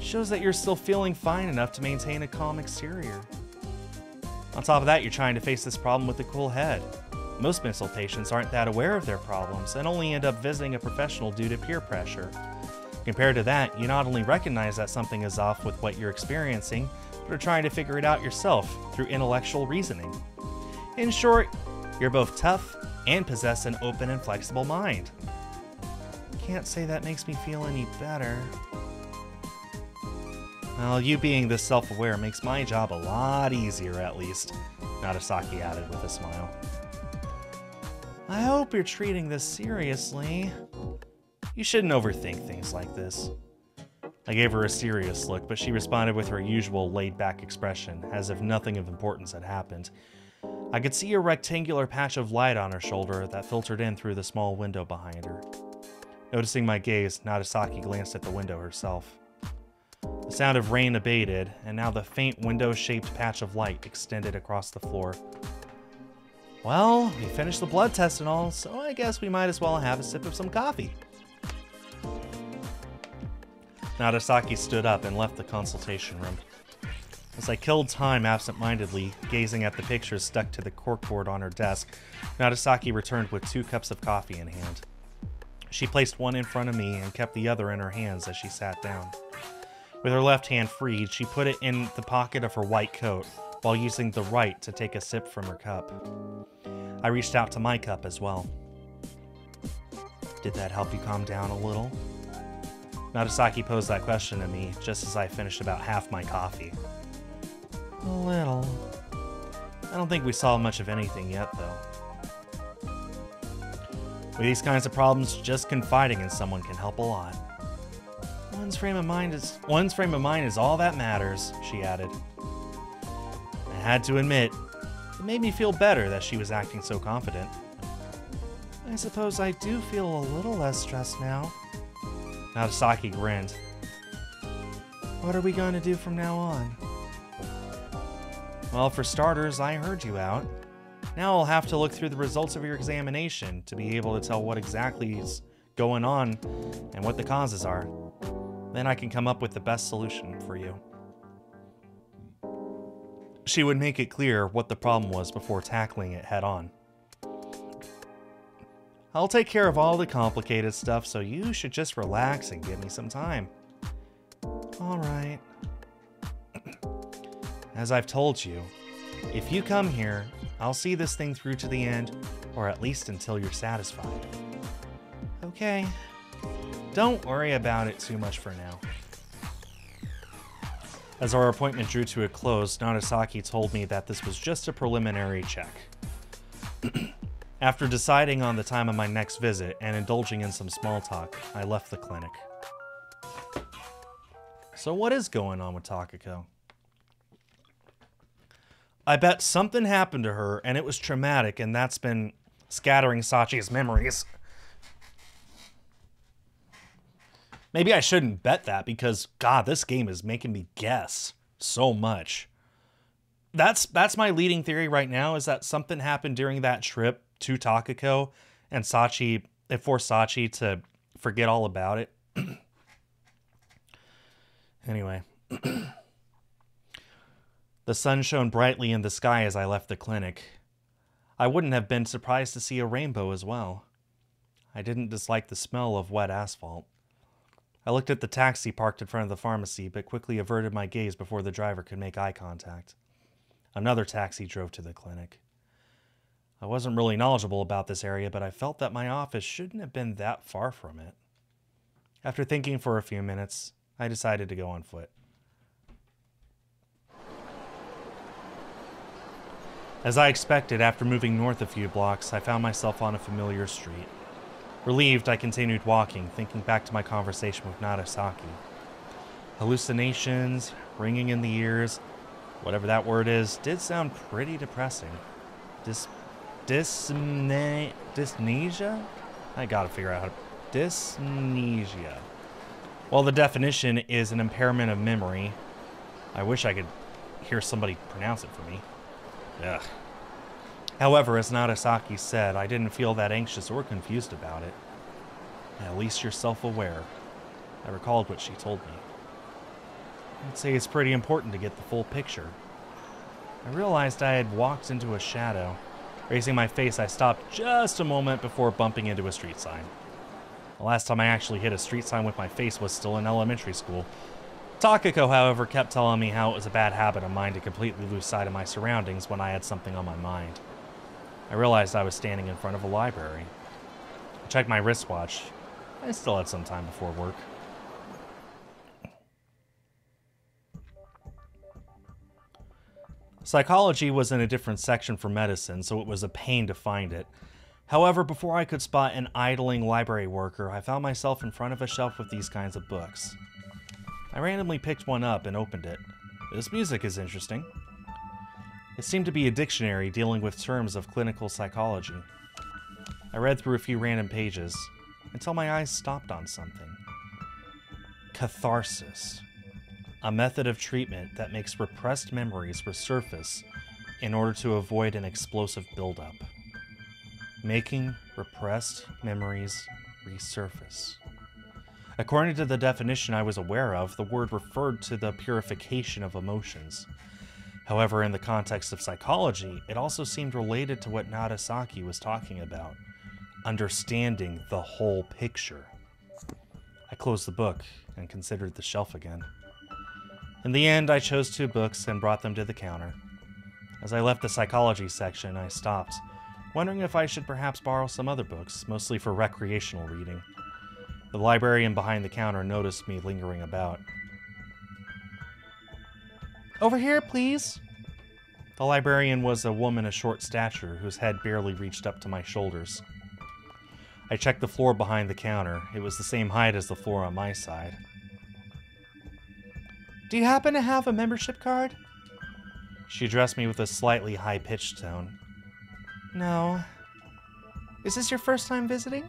Shows that you're still feeling fine enough to maintain a calm exterior. On top of that, you're trying to face this problem with a cool head. Most mental patients aren't that aware of their problems and only end up visiting a professional due to peer pressure. Compared to that, you not only recognize that something is off with what you're experiencing, but are trying to figure it out yourself through intellectual reasoning. In short, you're both tough and possess an open and flexible mind. Can't say that makes me feel any better. Well, you being this self-aware makes my job a lot easier, at least, Narasaki added with a smile. I hope you're treating this seriously. You shouldn't overthink things like this. I gave her a serious look, but she responded with her usual laid-back expression, as if nothing of importance had happened. I could see a rectangular patch of light on her shoulder that filtered in through the small window behind her. Noticing my gaze, Narasaki glanced at the window herself. The sound of rain abated, and now the faint window-shaped patch of light extended across the floor, well, we finished the blood test and all, so I guess we might as well have a sip of some coffee. Narasaki stood up and left the consultation room. As I killed time absent-mindedly, gazing at the pictures stuck to the corkboard on her desk, Narasaki returned with two cups of coffee in hand. She placed one in front of me and kept the other in her hands as she sat down. With her left hand freed, she put it in the pocket of her white coat, while using the right to take a sip from her cup. I reached out to my cup as well. Did that help you calm down a little? Narasaki posed that question to me just as I finished about half my coffee. A little. I don't think we saw much of anything yet, though. With these kinds of problems, just confiding in someone can help a lot. One's frame of mind is one's frame of mind is all that matters, she added. Had to admit, it made me feel better that she was acting so confident. I suppose I do feel a little less stressed now. Narasaki grinned. What are we going to do from now on? Well, for starters, I heard you out. Now I'll have to look through the results of your examination to be able to tell what exactly is going on and what the causes are. Then I can come up with the best solution for you. She would make it clear what the problem was before tackling it head on. I'll take care of all the complicated stuff, so you should just relax and give me some time. Alright. As I've told you, if you come here, I'll see this thing through to the end, or at least until you're satisfied. Okay. Don't worry about it too much for now. As our appointment drew to a close, Narasaki told me that this was just a preliminary check. After deciding on the time of my next visit and indulging in some small talk, I left the clinic. So what is going on with Takako? I bet something happened to her and it was traumatic and that's been scattering Sachi's memories. Maybe I shouldn't bet that because god, this game is making me guess so much. That's that's my leading theory right now is that something happened during that trip to Takako and Sachi it forced Sachi to forget all about it. anyway. the sun shone brightly in the sky as I left the clinic. I wouldn't have been surprised to see a rainbow as well. I didn't dislike the smell of wet asphalt. I looked at the taxi parked in front of the pharmacy, but quickly averted my gaze before the driver could make eye contact. Another taxi drove to the clinic. I wasn't really knowledgeable about this area, but I felt that my office shouldn't have been that far from it. After thinking for a few minutes, I decided to go on foot. As I expected, after moving north a few blocks, I found myself on a familiar street. Relieved, I continued walking, thinking back to my conversation with Narasaki. Hallucinations, ringing in the ears, whatever that word is, did sound pretty depressing. Dis Dysne dysnesia? I gotta figure out how to. Dysnesia. Well, the definition is an impairment of memory. I wish I could hear somebody pronounce it for me. Ugh. However, as Narasaki said, I didn't feel that anxious or confused about it. At least you're self aware. I recalled what she told me. I'd say it's pretty important to get the full picture. I realized I had walked into a shadow. Raising my face, I stopped just a moment before bumping into a street sign. The last time I actually hit a street sign with my face was still in elementary school. Takako, however, kept telling me how it was a bad habit of mine to completely lose sight of my surroundings when I had something on my mind. I realized I was standing in front of a library. I checked my wristwatch. I still had some time before work. Psychology was in a different section for medicine, so it was a pain to find it. However, before I could spot an idling library worker, I found myself in front of a shelf with these kinds of books. I randomly picked one up and opened it. This music is interesting. It seemed to be a dictionary dealing with terms of clinical psychology. I read through a few random pages until my eyes stopped on something. Catharsis. A method of treatment that makes repressed memories resurface in order to avoid an explosive buildup. Making repressed memories resurface. According to the definition I was aware of, the word referred to the purification of emotions. However, in the context of psychology, it also seemed related to what Narasaki was talking about understanding the whole picture. I closed the book and considered the shelf again. In the end, I chose two books and brought them to the counter. As I left the psychology section, I stopped, wondering if I should perhaps borrow some other books, mostly for recreational reading. The librarian behind the counter noticed me lingering about. Over here, please. The librarian was a woman of short stature whose head barely reached up to my shoulders. I checked the floor behind the counter. It was the same height as the floor on my side. Do you happen to have a membership card? She addressed me with a slightly high pitched tone. No. Is this your first time visiting?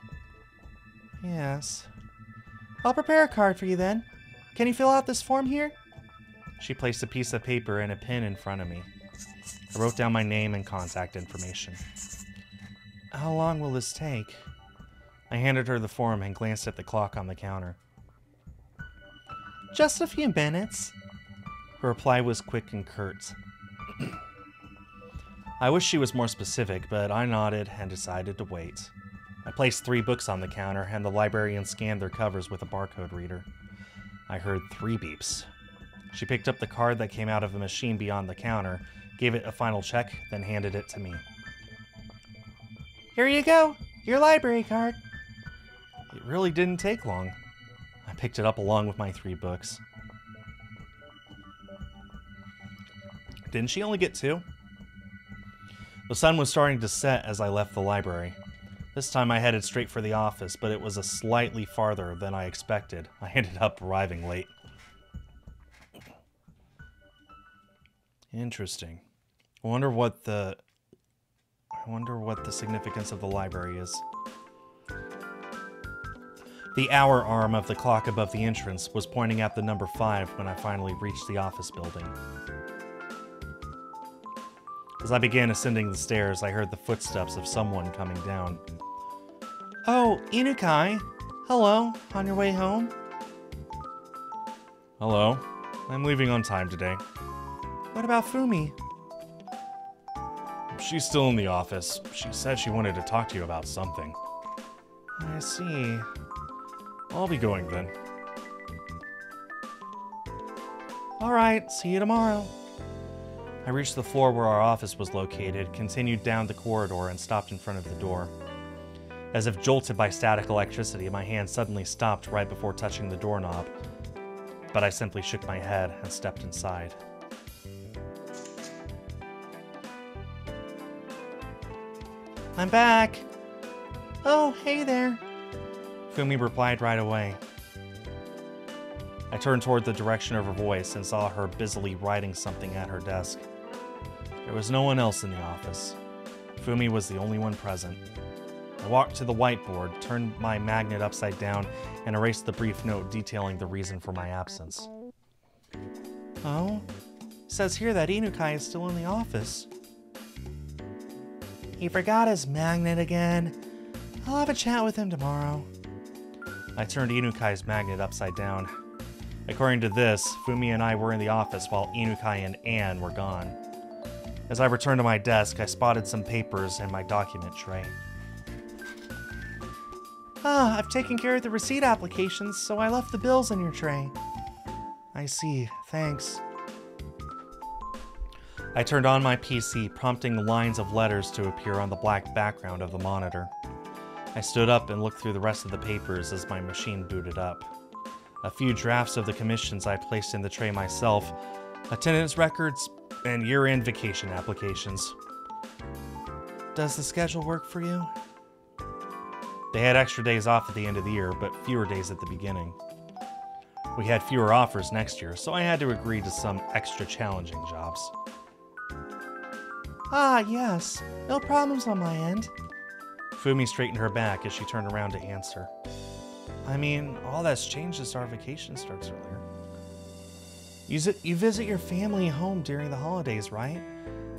Yes. I'll prepare a card for you then. Can you fill out this form here? She placed a piece of paper and a pen in front of me. I wrote down my name and contact information. How long will this take? I handed her the form and glanced at the clock on the counter. Just a few minutes. Her reply was quick and curt. I wish she was more specific, but I nodded and decided to wait. I placed three books on the counter, and the librarian scanned their covers with a barcode reader. I heard three beeps. She picked up the card that came out of a machine beyond the counter, gave it a final check, then handed it to me. Here you go, your library card. It really didn't take long. I picked it up along with my three books. Didn't she only get two? The sun was starting to set as I left the library. This time I headed straight for the office, but it was a slightly farther than I expected. I ended up arriving late. Interesting. I wonder what the I wonder what the significance of the library is. The hour arm of the clock above the entrance was pointing at the number 5 when I finally reached the office building. As I began ascending the stairs, I heard the footsteps of someone coming down. Oh, Inukai! Hello, on your way home? Hello. I'm leaving on time today. What about Fumi? She's still in the office. She said she wanted to talk to you about something. I see. I'll be going then. Alright, see you tomorrow. I reached the floor where our office was located, continued down the corridor, and stopped in front of the door. As if jolted by static electricity, my hand suddenly stopped right before touching the doorknob. But I simply shook my head and stepped inside. I'm back. Oh, hey there. Fumi replied right away. I turned toward the direction of her voice and saw her busily writing something at her desk. There was no one else in the office. Fumi was the only one present. I walked to the whiteboard, turned my magnet upside down, and erased the brief note detailing the reason for my absence. Oh? It says here that Inukai is still in the office. He forgot his magnet again. I'll have a chat with him tomorrow. I turned Inukai's magnet upside down. According to this, Fumi and I were in the office while Inukai and Anne were gone. As I returned to my desk, I spotted some papers in my document tray. Ah, I've taken care of the receipt applications, so I left the bills in your tray. I see, thanks. I turned on my PC, prompting lines of letters to appear on the black background of the monitor. I stood up and looked through the rest of the papers as my machine booted up. A few drafts of the commissions I placed in the tray myself, attendance records, and year end vacation applications. Does the schedule work for you? They had extra days off at the end of the year, but fewer days at the beginning. We had fewer offers next year, so I had to agree to some extra challenging jobs. Ah, yes. No problems on my end. Fumi straightened her back as she turned around to answer. I mean, all that's changed since our vacation starts earlier. You, you visit your family home during the holidays, right?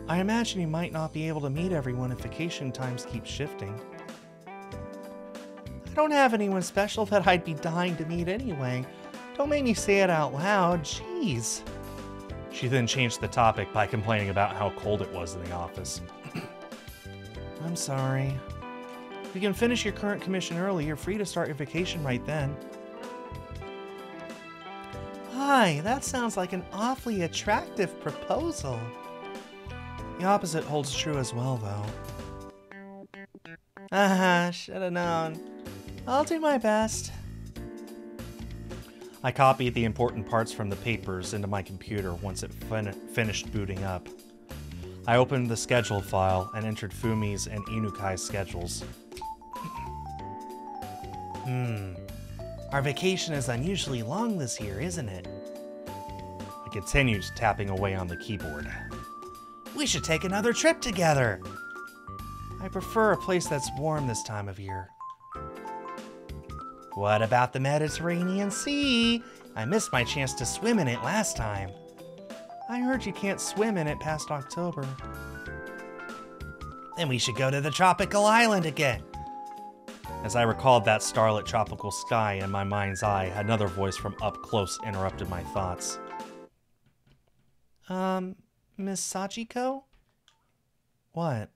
I imagine you might not be able to meet everyone if vacation times keep shifting. I don't have anyone special that I'd be dying to meet anyway. Don't make me say it out loud, jeez. She then changed the topic by complaining about how cold it was in the office. I'm sorry. If you can finish your current commission early, you're free to start your vacation right then. Hi, that sounds like an awfully attractive proposal. The opposite holds true as well, though. Ah, should have known. I'll do my best. I copied the important parts from the papers into my computer once it fin finished booting up. I opened the schedule file and entered Fumi's and Inukai's schedules. hmm. Our vacation is unusually long this year, isn't it? I continued tapping away on the keyboard. We should take another trip together! I prefer a place that's warm this time of year. What about the Mediterranean Sea? I missed my chance to swim in it last time. I heard you can't swim in it past October. Then we should go to the tropical island again. As I recalled that starlit tropical sky in my mind's eye, another voice from up close interrupted my thoughts. Um, Miss Sachiko? What?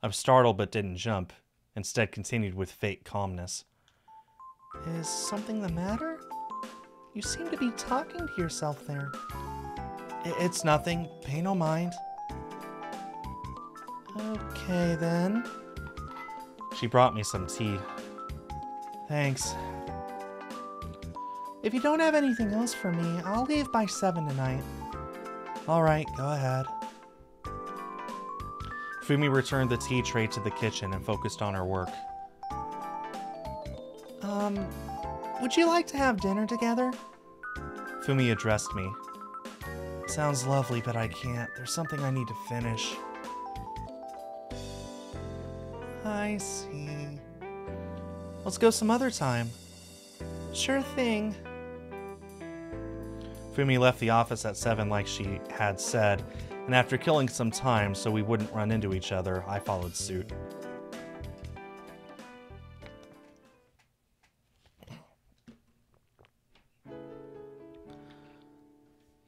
I was startled but didn't jump, instead continued with fake calmness. Is something the matter? You seem to be talking to yourself there. It's nothing. Pay no mind. Okay, then. She brought me some tea. Thanks. If you don't have anything else for me, I'll leave by 7 tonight. Alright, go ahead. Fumi returned the tea tray to the kitchen and focused on her work. Um, would you like to have dinner together? Fumi addressed me. Sounds lovely, but I can't. There's something I need to finish. I see. Let's go some other time. Sure thing. Fumi left the office at 7 like she had said, and after killing some time so we wouldn't run into each other, I followed suit.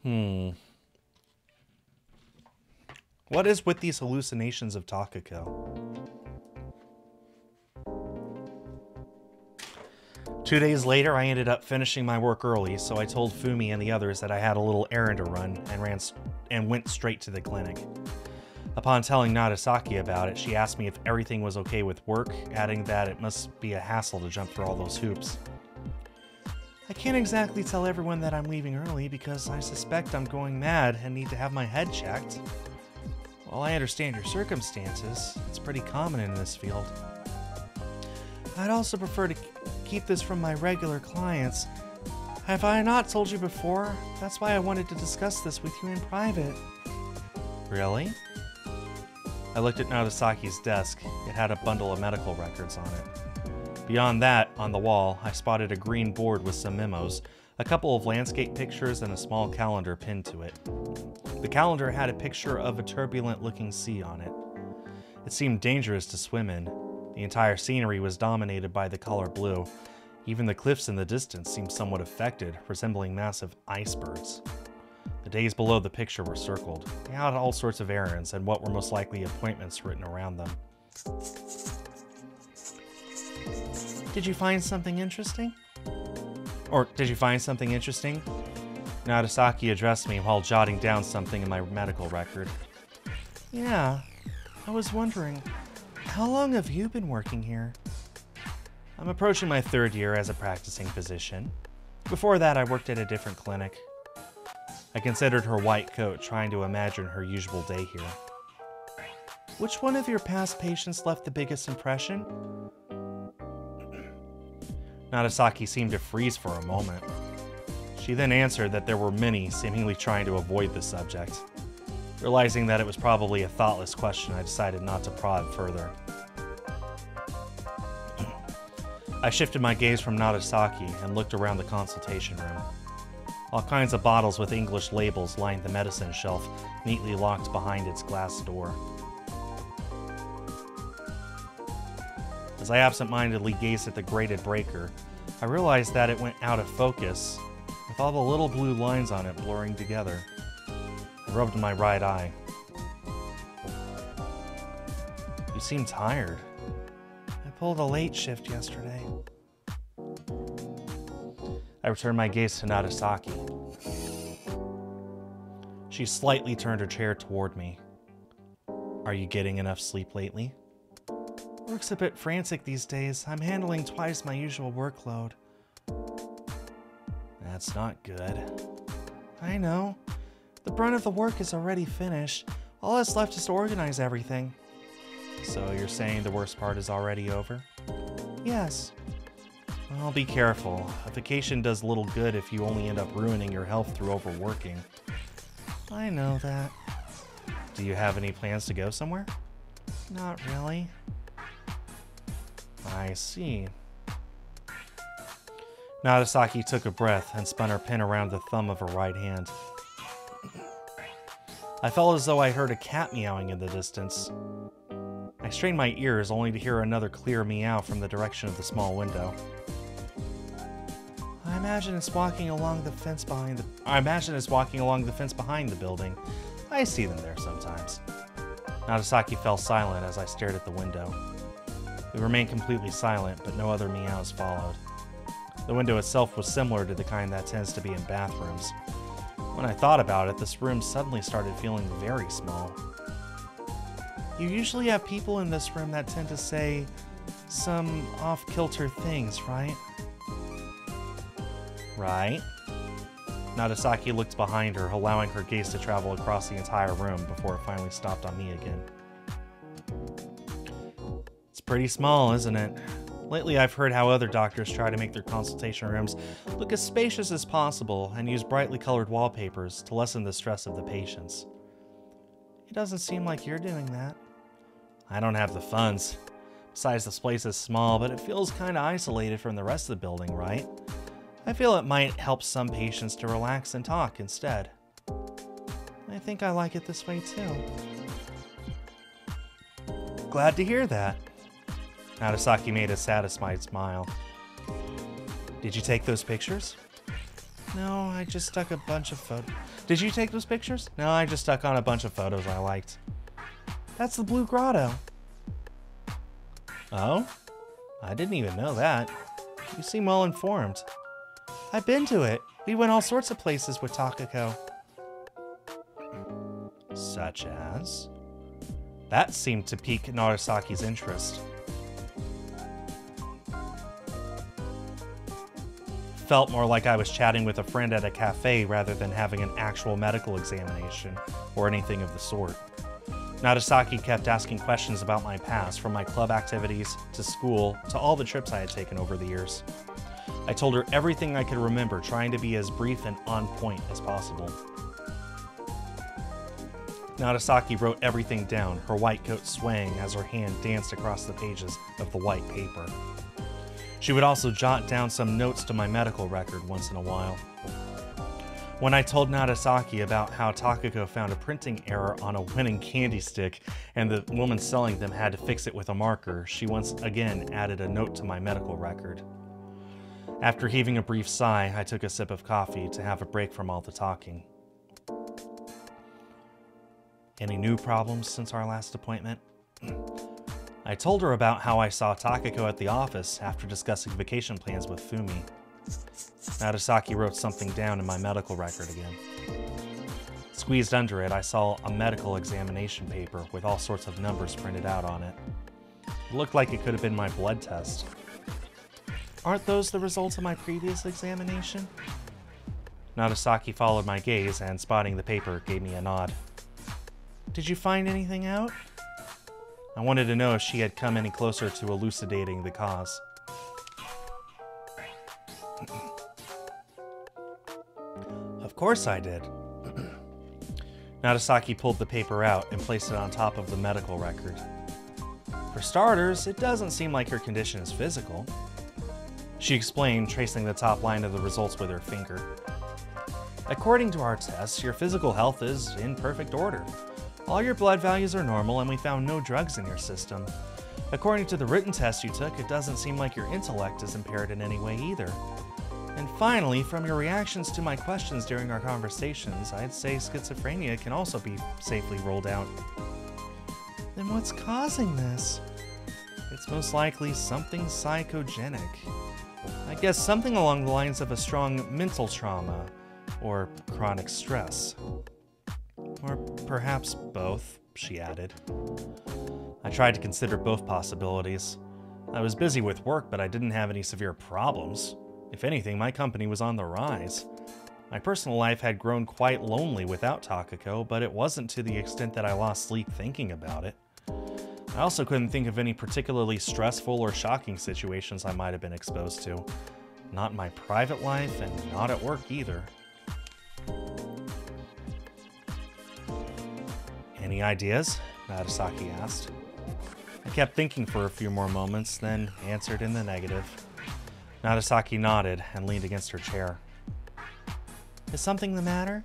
Hmm. What is with these hallucinations of Takako? Two days later, I ended up finishing my work early, so I told Fumi and the others that I had a little errand to run and ran and went straight to the clinic. Upon telling Narasaki about it, she asked me if everything was okay with work, adding that it must be a hassle to jump through all those hoops. I can't exactly tell everyone that I'm leaving early because I suspect I'm going mad and need to have my head checked. While I understand your circumstances, it's pretty common in this field. I'd also prefer to keep this from my regular clients. Have I not told you before? That's why I wanted to discuss this with you in private. Really? I looked at Narasaki's desk. It had a bundle of medical records on it. Beyond that, on the wall, I spotted a green board with some memos, a couple of landscape pictures, and a small calendar pinned to it. The calendar had a picture of a turbulent looking sea on it. It seemed dangerous to swim in, the entire scenery was dominated by the color blue. Even the cliffs in the distance seemed somewhat affected, resembling massive icebergs. The days below the picture were circled. They had all sorts of errands and what were most likely appointments written around them. Did you find something interesting? Or did you find something interesting? Narasaki addressed me while jotting down something in my medical record. Yeah, I was wondering, how long have you been working here? I'm approaching my third year as a practicing physician. Before that, I worked at a different clinic. I considered her white coat, trying to imagine her usual day here. Which one of your past patients left the biggest impression? Narasaki seemed to freeze for a moment. She then answered that there were many, seemingly trying to avoid the subject. Realizing that it was probably a thoughtless question, I decided not to prod further. I shifted my gaze from Narasaki and looked around the consultation room. All kinds of bottles with English labels lined the medicine shelf, neatly locked behind its glass door. As I absent-mindedly gazed at the grated breaker, I realized that it went out of focus, with all the little blue lines on it blurring together. I rubbed my right eye. You seem tired. I pulled a late shift yesterday. I returned my gaze to Narasaki. She slightly turned her chair toward me. Are you getting enough sleep lately? Work's a bit frantic these days. I'm handling twice my usual workload. That's not good. I know. The brunt of the work is already finished. All that's left is to organize everything. So you're saying the worst part is already over? Yes. Well, be careful. A vacation does little good if you only end up ruining your health through overworking. I know that. Do you have any plans to go somewhere? Not really. I see. Narasaki took a breath and spun her pen around the thumb of her right hand. I felt as though I heard a cat meowing in the distance. I strained my ears only to hear another clear meow from the direction of the small window. I imagine it's walking along the fence behind the- I imagine it's walking along the fence behind the building. I see them there sometimes. Narasaki fell silent as I stared at the window. We remained completely silent, but no other meows followed. The window itself was similar to the kind that tends to be in bathrooms, when I thought about it, this room suddenly started feeling very small. You usually have people in this room that tend to say, some off-kilter things, right? Right. Narasaki looked behind her, allowing her gaze to travel across the entire room before it finally stopped on me again. Pretty small, isn't it? Lately, I've heard how other doctors try to make their consultation rooms look as spacious as possible and use brightly colored wallpapers to lessen the stress of the patients. It doesn't seem like you're doing that. I don't have the funds. Besides, this place is small, but it feels kinda isolated from the rest of the building, right? I feel it might help some patients to relax and talk instead. I think I like it this way too. Glad to hear that. Narasaki made a satisfied smile. Did you take those pictures? No, I just stuck a bunch of photos. Did you take those pictures? No, I just stuck on a bunch of photos I liked. That's the Blue Grotto. Oh? I didn't even know that. You seem well informed. I've been to it. We went all sorts of places with Takako. Such as? That seemed to pique Narasaki's interest. Felt more like I was chatting with a friend at a cafe rather than having an actual medical examination or anything of the sort. Narasaki kept asking questions about my past, from my club activities to school to all the trips I had taken over the years. I told her everything I could remember, trying to be as brief and on point as possible. Narasaki wrote everything down, her white coat swaying as her hand danced across the pages of the white paper. She would also jot down some notes to my medical record once in a while. When I told Narasaki about how Takako found a printing error on a winning candy stick and the woman selling them had to fix it with a marker, she once again added a note to my medical record. After heaving a brief sigh, I took a sip of coffee to have a break from all the talking. Any new problems since our last appointment? I told her about how I saw Takako at the office after discussing vacation plans with Fumi. Narasaki wrote something down in my medical record again. Squeezed under it, I saw a medical examination paper with all sorts of numbers printed out on it. It looked like it could have been my blood test. Aren't those the results of my previous examination? Narasaki followed my gaze and, spotting the paper, gave me a nod. Did you find anything out? I wanted to know if she had come any closer to elucidating the cause. of course I did. Narasaki pulled the paper out and placed it on top of the medical record. For starters, it doesn't seem like her condition is physical. She explained, tracing the top line of the results with her finger. According to our tests, your physical health is in perfect order. All your blood values are normal, and we found no drugs in your system. According to the written test you took, it doesn't seem like your intellect is impaired in any way either. And finally, from your reactions to my questions during our conversations, I'd say schizophrenia can also be safely ruled out. Then what's causing this? It's most likely something psychogenic. I guess something along the lines of a strong mental trauma or chronic stress. Or perhaps both, she added. I tried to consider both possibilities. I was busy with work, but I didn't have any severe problems. If anything, my company was on the rise. My personal life had grown quite lonely without Takako, but it wasn't to the extent that I lost sleep thinking about it. I also couldn't think of any particularly stressful or shocking situations I might have been exposed to. Not in my private life, and not at work either. Any ideas? Narasaki asked. I kept thinking for a few more moments, then answered in the negative. Narasaki nodded and leaned against her chair. Is something the matter?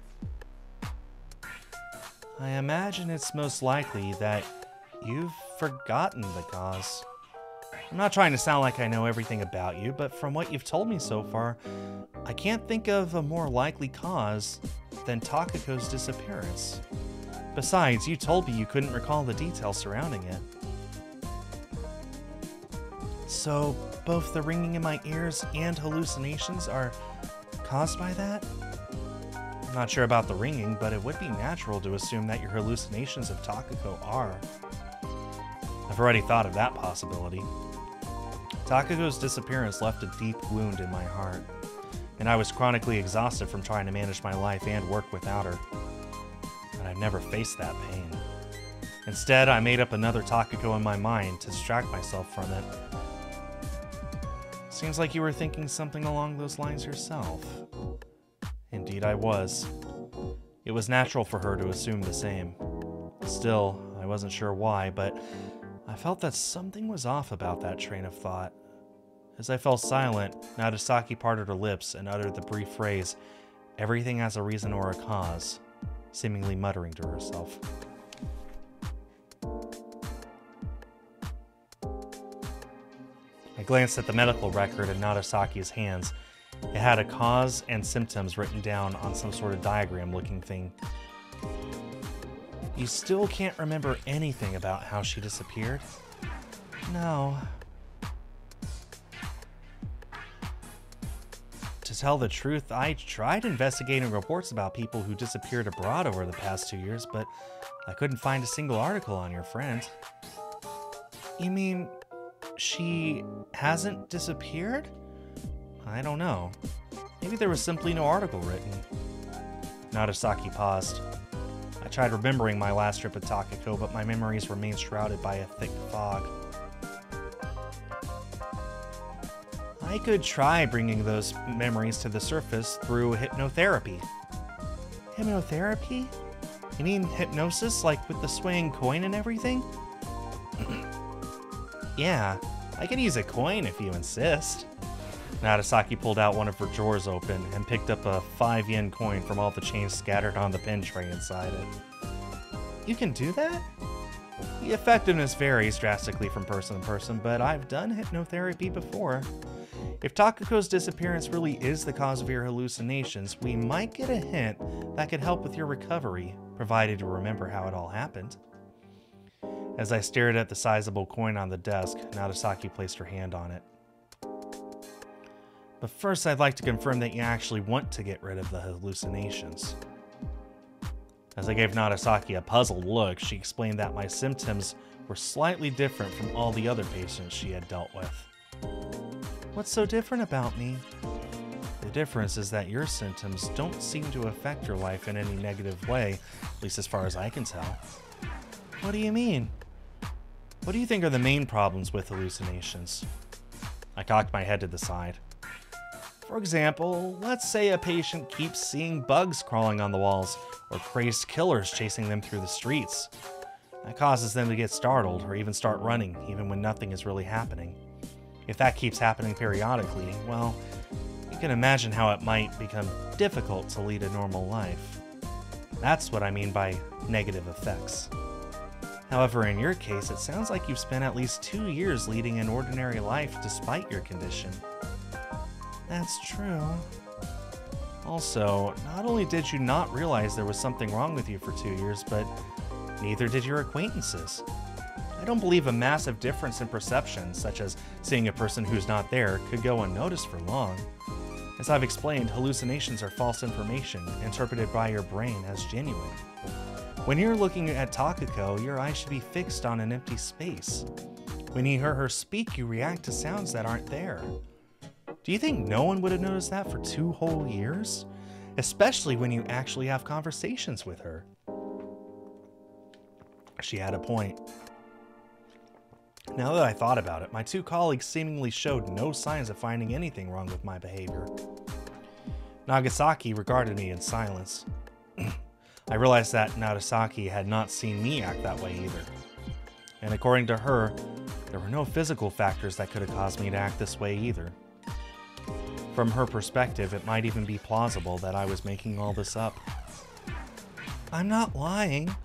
I imagine it's most likely that you've forgotten the cause. I'm not trying to sound like I know everything about you, but from what you've told me so far, I can't think of a more likely cause than Takako's disappearance. Besides, you told me you couldn't recall the details surrounding it. So, both the ringing in my ears and hallucinations are caused by that? I'm not sure about the ringing, but it would be natural to assume that your hallucinations of Takako are. I've already thought of that possibility. Takako's disappearance left a deep wound in my heart, and I was chronically exhausted from trying to manage my life and work without her. But I've never faced that pain. Instead, I made up another Takako in my mind to distract myself from it. Seems like you were thinking something along those lines yourself. Indeed, I was. It was natural for her to assume the same. Still, I wasn't sure why, but I felt that something was off about that train of thought. As I fell silent, Narasaki parted her lips and uttered the brief phrase, Everything has a reason or a cause, seemingly muttering to herself. I glanced at the medical record in Narasaki's hands. It had a cause and symptoms written down on some sort of diagram looking thing. You still can't remember anything about how she disappeared? No. Tell the truth, I tried investigating reports about people who disappeared abroad over the past two years, but I couldn't find a single article on your friend. You mean she hasn't disappeared? I don't know. Maybe there was simply no article written. Narasaki paused. I tried remembering my last trip at Takako, but my memories remained shrouded by a thick fog. I could try bringing those memories to the surface through hypnotherapy. Hypnotherapy? You mean hypnosis, like with the swaying coin and everything? yeah, I could use a coin if you insist. Narasaki pulled out one of her drawers open and picked up a 5 yen coin from all the change scattered on the pin tray inside it. You can do that? The effectiveness varies drastically from person to person, but I've done hypnotherapy before. If Takako's disappearance really is the cause of your hallucinations, we might get a hint that could help with your recovery, provided you remember how it all happened. As I stared at the sizable coin on the desk, Narasaki placed her hand on it. But first, I'd like to confirm that you actually want to get rid of the hallucinations. As I gave Narasaki a puzzled look, she explained that my symptoms were slightly different from all the other patients she had dealt with. What's so different about me? The difference is that your symptoms don't seem to affect your life in any negative way, at least as far as I can tell. What do you mean? What do you think are the main problems with hallucinations? I cocked my head to the side. For example, let's say a patient keeps seeing bugs crawling on the walls or crazed killers chasing them through the streets. That causes them to get startled or even start running, even when nothing is really happening. If that keeps happening periodically, well, you can imagine how it might become difficult to lead a normal life. That's what I mean by negative effects. However, in your case, it sounds like you've spent at least two years leading an ordinary life despite your condition. That's true. Also, not only did you not realize there was something wrong with you for two years, but neither did your acquaintances. I don't believe a massive difference in perception, such as seeing a person who's not there, could go unnoticed for long. As I've explained, hallucinations are false information interpreted by your brain as genuine. When you're looking at Takako, your eyes should be fixed on an empty space. When you hear her speak, you react to sounds that aren't there. Do you think no one would have noticed that for two whole years? Especially when you actually have conversations with her. She had a point. Now that I thought about it, my two colleagues seemingly showed no signs of finding anything wrong with my behavior. Narasaki regarded me in silence. I realized that Narasaki had not seen me act that way either. And according to her, there were no physical factors that could have caused me to act this way either. From her perspective, it might even be plausible that I was making all this up. I'm not lying.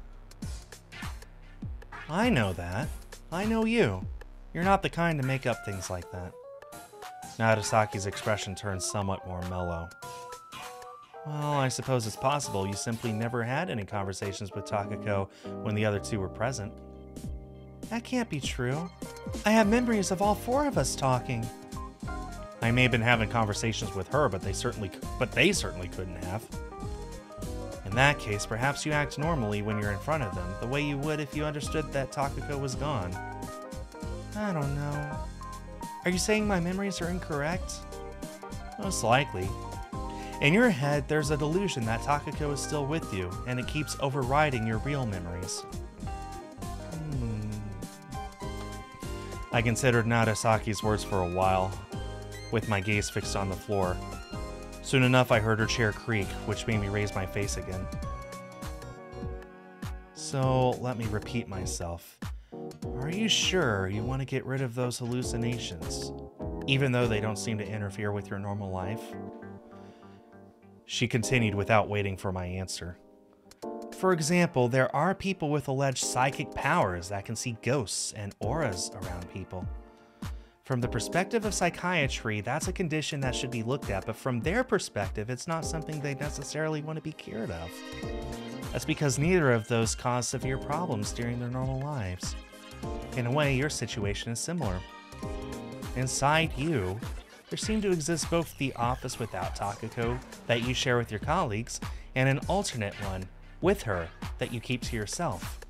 I know that. I know you. You're not the kind to make up things like that. Narasaki's expression turned somewhat more mellow. Well, I suppose it's possible you simply never had any conversations with Takako when the other two were present. That can't be true. I have memories of all four of us talking. I may have been having conversations with her, but they certainly but they certainly couldn't have. In that case, perhaps you act normally when you're in front of them, the way you would if you understood that Takako was gone. I don't know. Are you saying my memories are incorrect? Most likely. In your head, there's a delusion that Takako is still with you, and it keeps overriding your real memories. Hmm. I considered Narasaki's words for a while, with my gaze fixed on the floor. Soon enough, I heard her chair creak, which made me raise my face again. So, let me repeat myself. Are you sure you want to get rid of those hallucinations, even though they don't seem to interfere with your normal life? She continued without waiting for my answer. For example, there are people with alleged psychic powers that can see ghosts and auras around people. From the perspective of psychiatry, that's a condition that should be looked at, but from their perspective, it's not something they necessarily want to be cured of. That's because neither of those cause severe problems during their normal lives. In a way, your situation is similar. Inside you, there seem to exist both the office without Takako that you share with your colleagues, and an alternate one with her that you keep to yourself.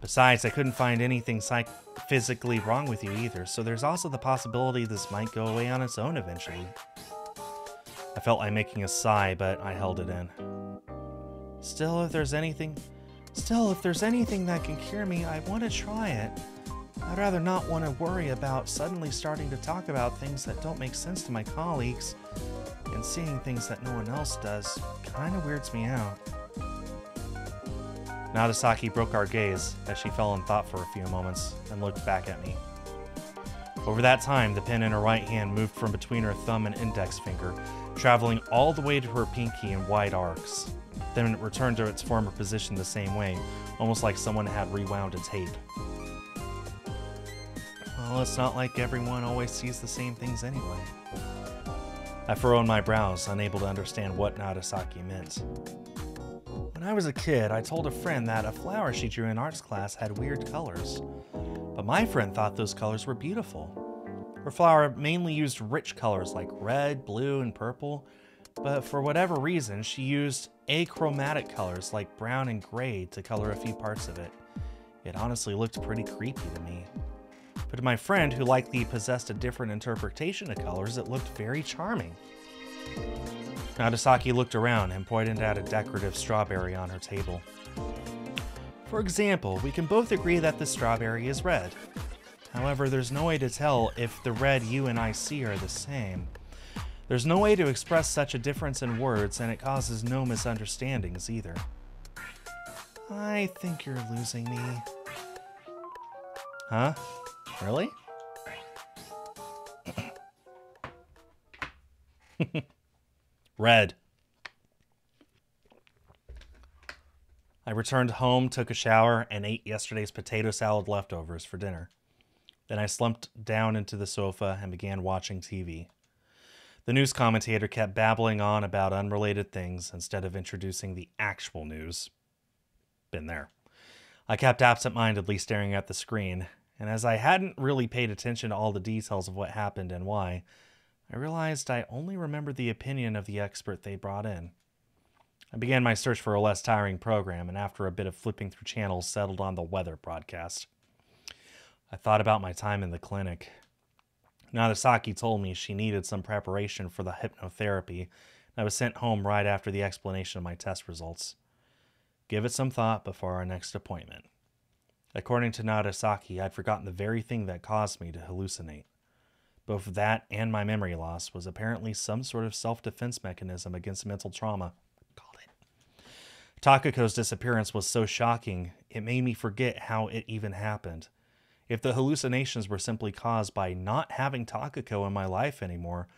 Besides, I couldn't find anything psych physically wrong with you either, so there's also the possibility this might go away on its own eventually. I felt like making a sigh, but I held it in. Still, if there's anything... Still, if there's anything that can cure me, I want to try it. I'd rather not want to worry about suddenly starting to talk about things that don't make sense to my colleagues, and seeing things that no one else does kind of weirds me out. Narasaki broke our gaze as she fell in thought for a few moments and looked back at me. Over that time, the pen in her right hand moved from between her thumb and index finger, traveling all the way to her pinky in wide arcs. Then it returned to its former position the same way, almost like someone had rewound a tape. Well, it's not like everyone always sees the same things anyway. I furrowed my brows, unable to understand what Narasaki meant. When I was a kid, I told a friend that a flower she drew in arts class had weird colors. But my friend thought those colors were beautiful. Her flower mainly used rich colors like red, blue, and purple, but for whatever reason, she used achromatic colors like brown and gray to color a few parts of it. It honestly looked pretty creepy to me. But to my friend, who likely possessed a different interpretation of colors, it looked very charming. Narasaki looked around and pointed at a decorative strawberry on her table. For example, we can both agree that the strawberry is red. However, there's no way to tell if the red you and I see are the same. There's no way to express such a difference in words, and it causes no misunderstandings either. I think you're losing me. Huh? Really? Red. I returned home, took a shower, and ate yesterday's potato salad leftovers for dinner. Then I slumped down into the sofa and began watching TV. The news commentator kept babbling on about unrelated things instead of introducing the actual news. Been there. I kept absent mindedly staring at the screen, and as I hadn't really paid attention to all the details of what happened and why, I realized I only remembered the opinion of the expert they brought in. I began my search for a less tiring program, and after a bit of flipping through channels, settled on the weather broadcast. I thought about my time in the clinic. Narasaki told me she needed some preparation for the hypnotherapy, and I was sent home right after the explanation of my test results. Give it some thought before our next appointment. According to Narasaki, I'd forgotten the very thing that caused me to hallucinate. Both that and my memory loss was apparently some sort of self defense mechanism against mental trauma. Called it. Takako's disappearance was so shocking, it made me forget how it even happened. If the hallucinations were simply caused by not having Takako in my life anymore,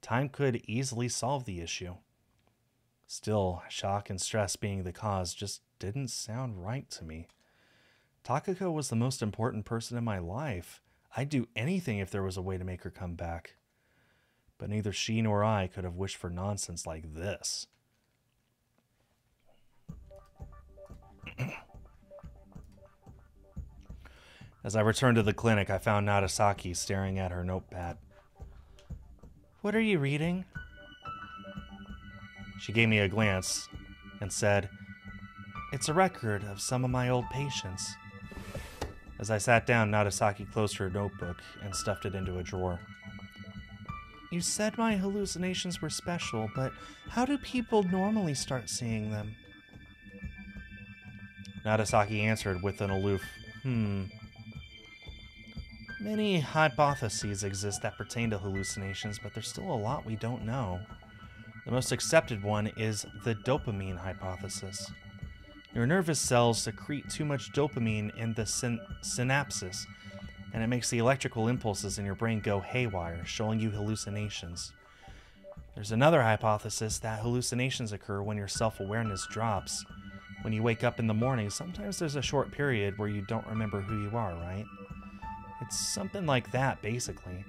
time could easily solve the issue. Still, shock and stress being the cause just didn't sound right to me. Takako was the most important person in my life. I'd do anything if there was a way to make her come back. But neither she nor I could have wished for nonsense like this. As I returned to the clinic, I found Narasaki staring at her notepad. What are you reading? She gave me a glance and said, It's a record of some of my old patients. As I sat down, Narasaki closed her notebook and stuffed it into a drawer. You said my hallucinations were special, but how do people normally start seeing them? Narasaki answered with an aloof, hmm. Many hypotheses exist that pertain to hallucinations, but there's still a lot we don't know. The most accepted one is the dopamine hypothesis. Your nervous cells secrete too much dopamine in the syn- synapses, and it makes the electrical impulses in your brain go haywire, showing you hallucinations. There's another hypothesis that hallucinations occur when your self awareness drops. When you wake up in the morning, sometimes there's a short period where you don't remember who you are, right? It's something like that, basically.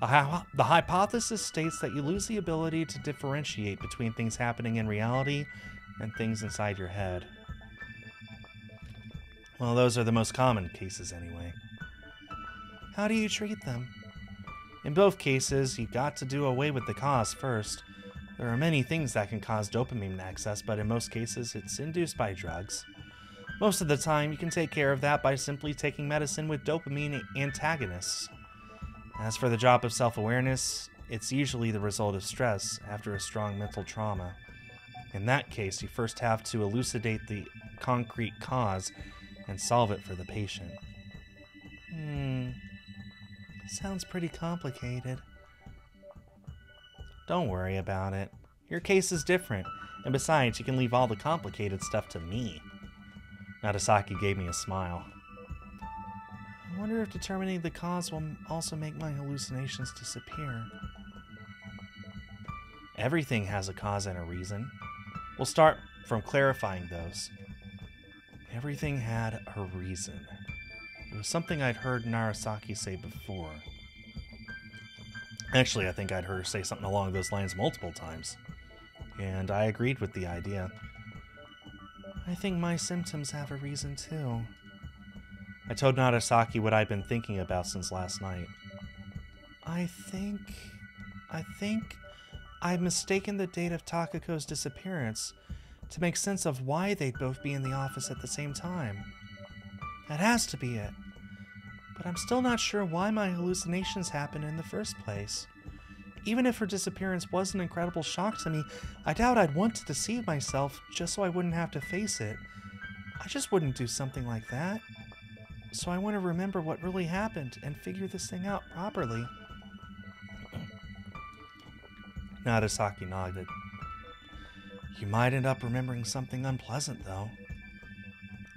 The hypothesis states that you lose the ability to differentiate between things happening in reality and things inside your head. Well, those are the most common cases, anyway. How do you treat them? In both cases, you've got to do away with the cause first. There are many things that can cause dopamine excess, but in most cases, it's induced by drugs. Most of the time, you can take care of that by simply taking medicine with dopamine antagonists. As for the drop of self awareness, it's usually the result of stress after a strong mental trauma. In that case, you first have to elucidate the concrete cause and solve it for the patient. Hmm. Sounds pretty complicated. Don't worry about it. Your case is different, and besides, you can leave all the complicated stuff to me. Narasaki gave me a smile. I wonder if determining the cause will also make my hallucinations disappear. Everything has a cause and a reason. We'll start from clarifying those. Everything had a reason. It was something I'd heard Narasaki say before. Actually, I think I'd heard her say something along those lines multiple times. And I agreed with the idea. I think my symptoms have a reason too. I told Narasaki what I'd been thinking about since last night. I think. I think I've mistaken the date of Takako's disappearance to make sense of why they'd both be in the office at the same time. That has to be it. But I'm still not sure why my hallucinations happened in the first place. Even if her disappearance was an incredible shock to me, I doubt I'd want to deceive myself just so I wouldn't have to face it. I just wouldn't do something like that. So I want to remember what really happened and figure this thing out properly. Narasaki nodded. You might end up remembering something unpleasant, though.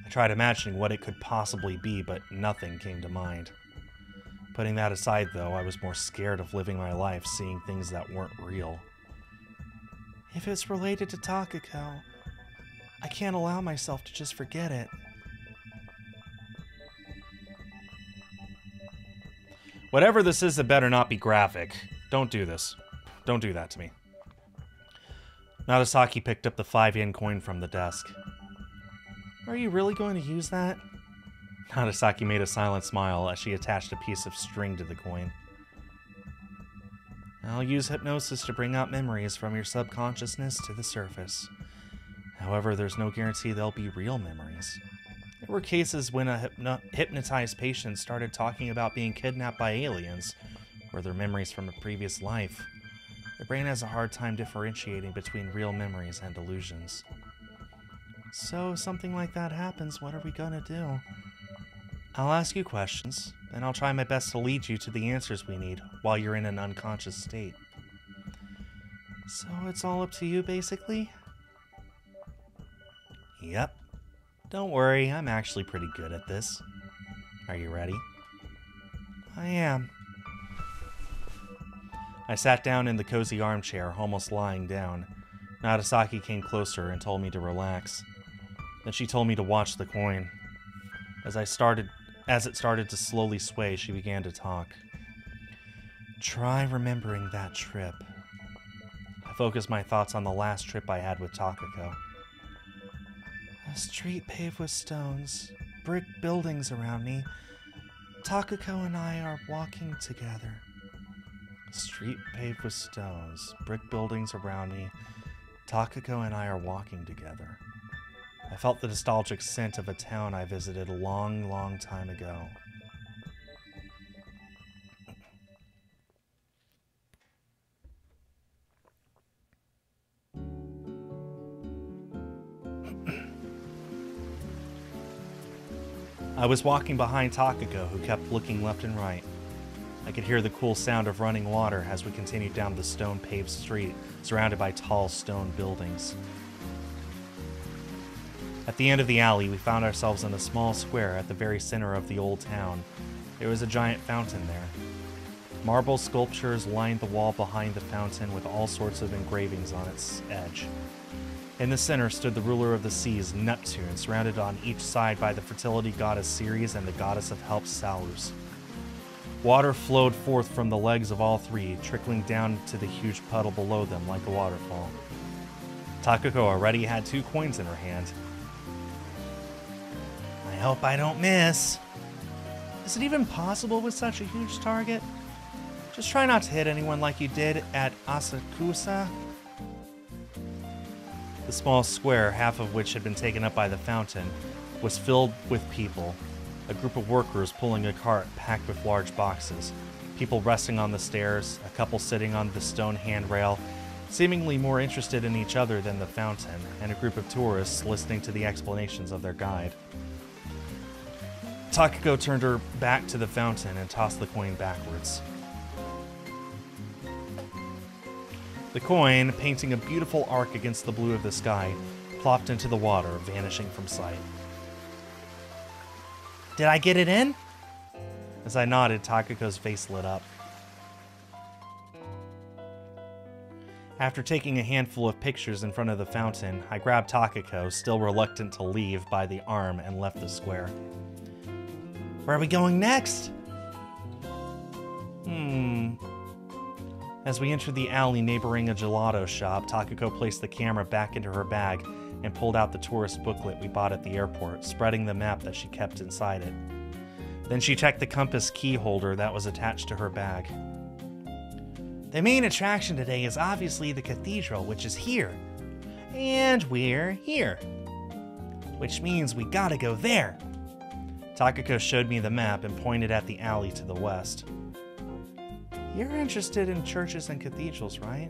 I tried imagining what it could possibly be, but nothing came to mind. Putting that aside, though, I was more scared of living my life seeing things that weren't real. If it's related to Takako, I can't allow myself to just forget it. Whatever this is, it better not be graphic. Don't do this. Don't do that to me. Narasaki picked up the 5 yen coin from the desk. Are you really going to use that? Narasaki made a silent smile as she attached a piece of string to the coin. I'll use hypnosis to bring out memories from your subconsciousness to the surface. However, there's no guarantee they'll be real memories. There were cases when a hypno hypnotized patient started talking about being kidnapped by aliens, or their memories from a previous life. The brain has a hard time differentiating between real memories and illusions. So, if something like that happens, what are we gonna do? I'll ask you questions, and I'll try my best to lead you to the answers we need while you're in an unconscious state. So, it's all up to you, basically? Yep. Don't worry, I'm actually pretty good at this. Are you ready? I am. I sat down in the cozy armchair, almost lying down. Narasaki came closer and told me to relax. Then she told me to watch the coin. As I started as it started to slowly sway, she began to talk. Try remembering that trip. I focused my thoughts on the last trip I had with Takako. A street paved with stones, brick buildings around me. Takako and I are walking together. Street paved with stones, brick buildings around me. Takako and I are walking together. I felt the nostalgic scent of a town I visited a long, long time ago. I was walking behind Takako, who kept looking left and right. I could hear the cool sound of running water as we continued down the stone paved street, surrounded by tall stone buildings. At the end of the alley, we found ourselves in a small square at the very center of the old town. There was a giant fountain there. Marble sculptures lined the wall behind the fountain with all sorts of engravings on its edge. In the center stood the ruler of the seas, Neptune, surrounded on each side by the fertility goddess Ceres and the goddess of help, Salus. Water flowed forth from the legs of all three, trickling down to the huge puddle below them like a waterfall. Takako already had two coins in her hand. I hope I don't miss. Is it even possible with such a huge target? Just try not to hit anyone like you did at Asakusa. The small square, half of which had been taken up by the fountain, was filled with people. A group of workers pulling a cart packed with large boxes, people resting on the stairs, a couple sitting on the stone handrail, seemingly more interested in each other than the fountain, and a group of tourists listening to the explanations of their guide. Takako turned her back to the fountain and tossed the coin backwards. The coin, painting a beautiful arc against the blue of the sky, plopped into the water, vanishing from sight. Did I get it in? As I nodded, Takako's face lit up. After taking a handful of pictures in front of the fountain, I grabbed Takako, still reluctant to leave, by the arm and left the square. Where are we going next? Hmm, as we entered the alley neighboring a gelato shop, Takako placed the camera back into her bag and pulled out the tourist booklet we bought at the airport, spreading the map that she kept inside it. Then she checked the compass key holder that was attached to her bag. The main attraction today is obviously the cathedral, which is here. And we're here. Which means we gotta go there. Takako showed me the map and pointed at the alley to the west. You're interested in churches and cathedrals, right?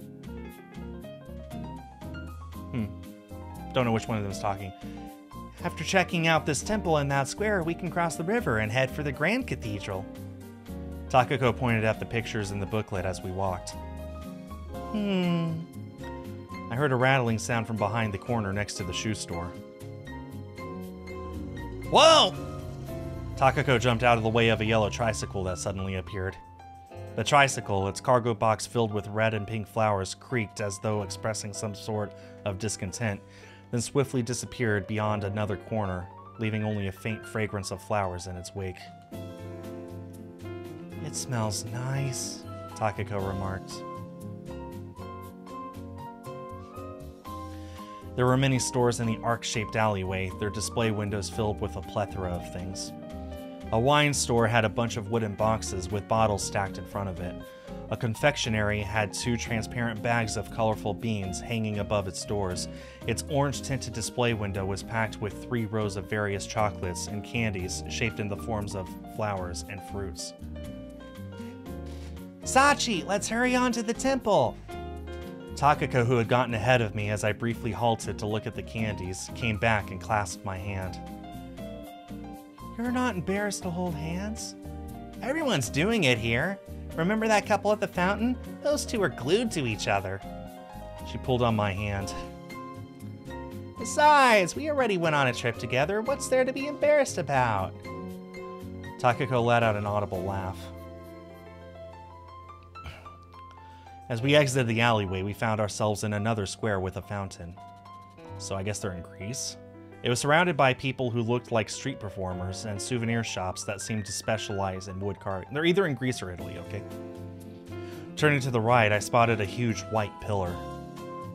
Hmm. Don't know which one of them is talking. After checking out this temple in that square, we can cross the river and head for the Grand Cathedral. Takako pointed out the pictures in the booklet as we walked. Hmm. I heard a rattling sound from behind the corner next to the shoe store. Whoa! Takako jumped out of the way of a yellow tricycle that suddenly appeared. The tricycle, its cargo box filled with red and pink flowers, creaked as though expressing some sort of discontent, then swiftly disappeared beyond another corner, leaving only a faint fragrance of flowers in its wake. It smells nice, Takako remarked. There were many stores in the arc shaped alleyway, their display windows filled with a plethora of things. A wine store had a bunch of wooden boxes with bottles stacked in front of it. A confectionery had two transparent bags of colorful beans hanging above its doors. Its orange tinted display window was packed with three rows of various chocolates and candies shaped in the forms of flowers and fruits. Sachi, let's hurry on to the temple! Takako, who had gotten ahead of me as I briefly halted to look at the candies, came back and clasped my hand. You're not embarrassed to hold hands? Everyone's doing it here. Remember that couple at the fountain? Those two are glued to each other. She pulled on my hand. Besides, we already went on a trip together. What's there to be embarrassed about? Takako let out an audible laugh. As we exited the alleyway, we found ourselves in another square with a fountain. So I guess they're in Greece? It was surrounded by people who looked like street performers and souvenir shops that seemed to specialize in wood carving. They're either in Greece or Italy, okay? Turning to the right, I spotted a huge white pillar.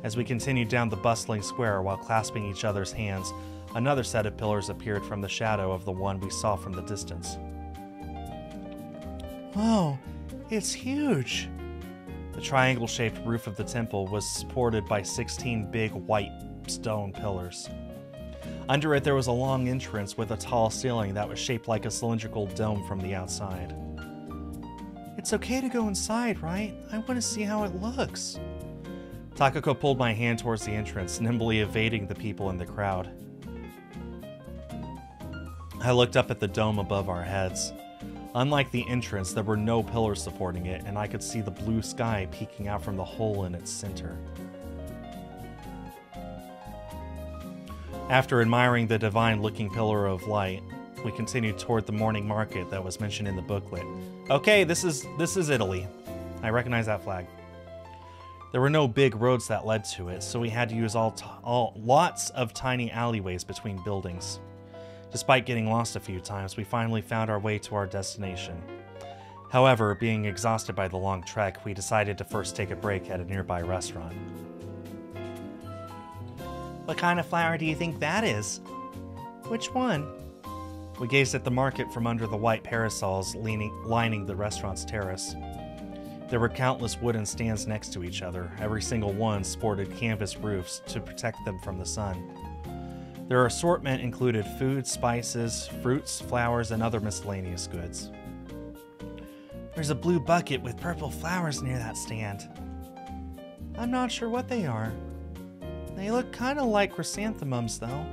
As we continued down the bustling square while clasping each other's hands, another set of pillars appeared from the shadow of the one we saw from the distance. Whoa, it's huge! The triangle shaped roof of the temple was supported by 16 big white stone pillars. Under it, there was a long entrance with a tall ceiling that was shaped like a cylindrical dome from the outside. It's okay to go inside, right? I want to see how it looks. Takako pulled my hand towards the entrance, nimbly evading the people in the crowd. I looked up at the dome above our heads. Unlike the entrance, there were no pillars supporting it, and I could see the blue sky peeking out from the hole in its center. After admiring the divine looking pillar of light, we continued toward the morning market that was mentioned in the booklet. Okay, this is this is Italy. I recognize that flag. There were no big roads that led to it, so we had to use all, all lots of tiny alleyways between buildings. Despite getting lost a few times, we finally found our way to our destination. However, being exhausted by the long trek, we decided to first take a break at a nearby restaurant. What kind of flower do you think that is? Which one? We gazed at the market from under the white parasols leaning, lining the restaurant's terrace. There were countless wooden stands next to each other. Every single one sported canvas roofs to protect them from the sun. Their assortment included food, spices, fruits, flowers, and other miscellaneous goods. There's a blue bucket with purple flowers near that stand. I'm not sure what they are. They look kind of like chrysanthemums, though.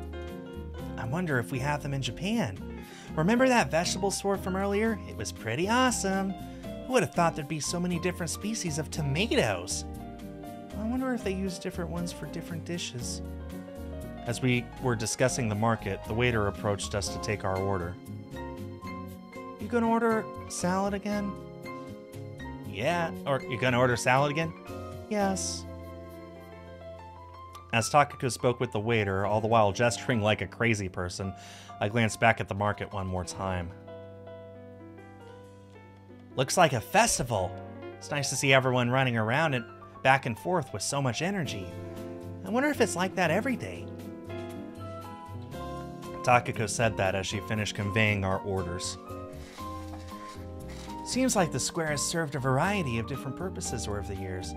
I wonder if we have them in Japan. Remember that vegetable store from earlier? It was pretty awesome. Who would have thought there'd be so many different species of tomatoes? I wonder if they use different ones for different dishes. As we were discussing the market, the waiter approached us to take our order. You gonna order salad again? Yeah. Or you gonna order salad again? Yes. As Takako spoke with the waiter, all the while gesturing like a crazy person, I glanced back at the market one more time. Looks like a festival. It's nice to see everyone running around and back and forth with so much energy. I wonder if it's like that every day. Takako said that as she finished conveying our orders. Seems like the square has served a variety of different purposes over the years.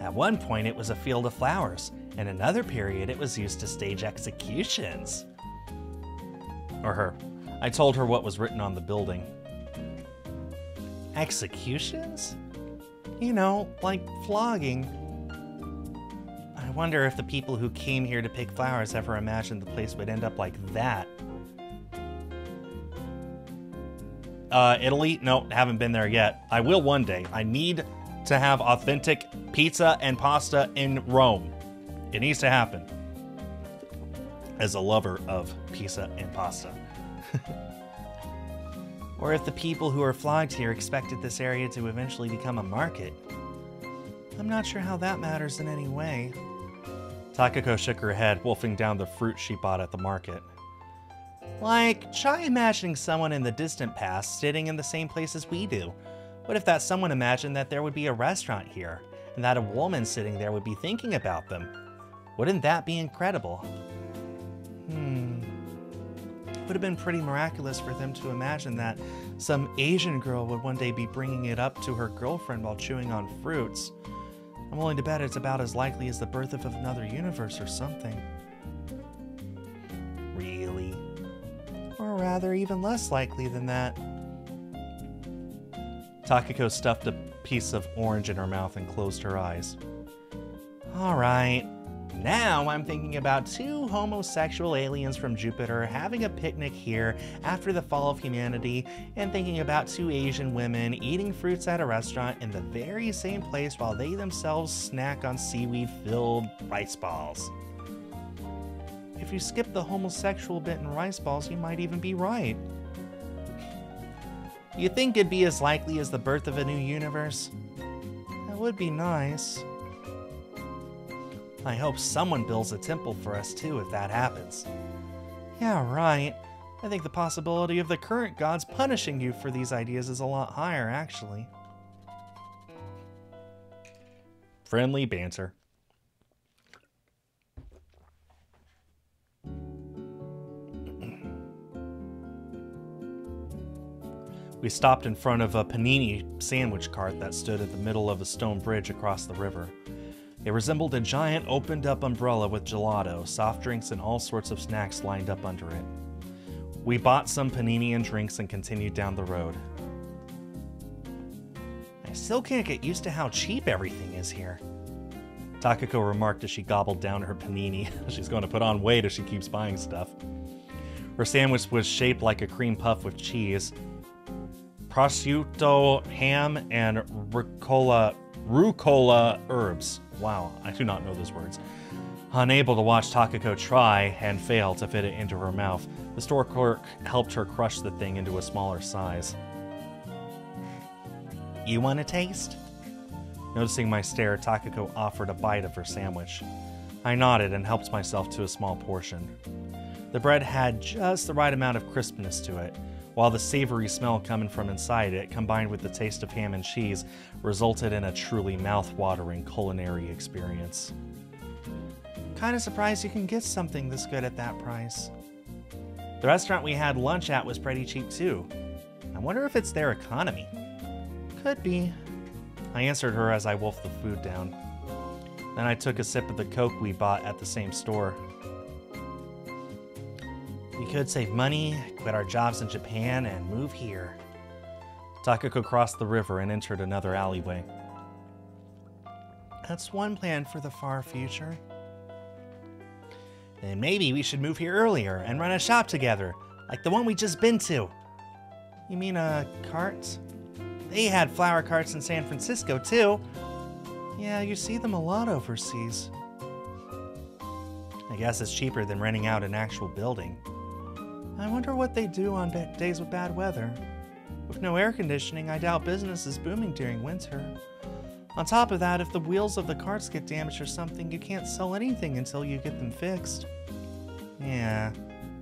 At one point, it was a field of flowers. In another period, it was used to stage executions. Or her. I told her what was written on the building. Executions? You know, like flogging. I wonder if the people who came here to pick flowers ever imagined the place would end up like that. Uh, Italy? No, haven't been there yet. I will one day. I need to have authentic pizza and pasta in Rome. It needs to happen. As a lover of pizza and pasta. or if the people who are flogged here expected this area to eventually become a market. I'm not sure how that matters in any way. Takako shook her head, wolfing down the fruit she bought at the market. Like, try imagining someone in the distant past sitting in the same place as we do. What if that someone imagined that there would be a restaurant here, and that a woman sitting there would be thinking about them? Wouldn't that be incredible? Hmm. Would have been pretty miraculous for them to imagine that some Asian girl would one day be bringing it up to her girlfriend while chewing on fruits. I'm willing to bet it's about as likely as the birth of another universe or something. Really? Or rather, even less likely than that. Takako stuffed a piece of orange in her mouth and closed her eyes. Alright, now I'm thinking about two homosexual aliens from Jupiter having a picnic here after the fall of humanity, and thinking about two Asian women eating fruits at a restaurant in the very same place while they themselves snack on seaweed filled rice balls. If you skip the homosexual bit in rice balls, you might even be right. You think it'd be as likely as the birth of a new universe? That would be nice. I hope someone builds a temple for us too if that happens. Yeah, right. I think the possibility of the current gods punishing you for these ideas is a lot higher, actually. Friendly banter. We stopped in front of a panini sandwich cart that stood at the middle of a stone bridge across the river. It resembled a giant opened up umbrella with gelato, soft drinks, and all sorts of snacks lined up under it. We bought some panini and drinks and continued down the road. I still can't get used to how cheap everything is here. Takako remarked as she gobbled down her panini. She's going to put on weight if she keeps buying stuff. Her sandwich was shaped like a cream puff with cheese, prosciutto, ham, and rucola, rucola herbs. Wow, I do not know those words. Unable to watch Takako try and fail to fit it into her mouth, the store clerk helped her crush the thing into a smaller size. You want a taste? Noticing my stare, Takako offered a bite of her sandwich. I nodded and helped myself to a small portion. The bread had just the right amount of crispness to it, while the savory smell coming from inside it, combined with the taste of ham and cheese, resulted in a truly mouth-watering culinary experience. Kinda surprised you can get something this good at that price. The restaurant we had lunch at was pretty cheap too. I wonder if it's their economy. Could be. I answered her as I wolfed the food down. Then I took a sip of the Coke we bought at the same store. We could save money, quit our jobs in Japan, and move here. Takako crossed the river and entered another alleyway. That's one plan for the far future. Then maybe we should move here earlier and run a shop together, like the one we just been to. You mean a cart? They had flower carts in San Francisco too. Yeah, you see them a lot overseas. I guess it's cheaper than renting out an actual building. I wonder what they do on days with bad weather. With no air conditioning, I doubt business is booming during winter. On top of that, if the wheels of the carts get damaged or something, you can't sell anything until you get them fixed. Yeah,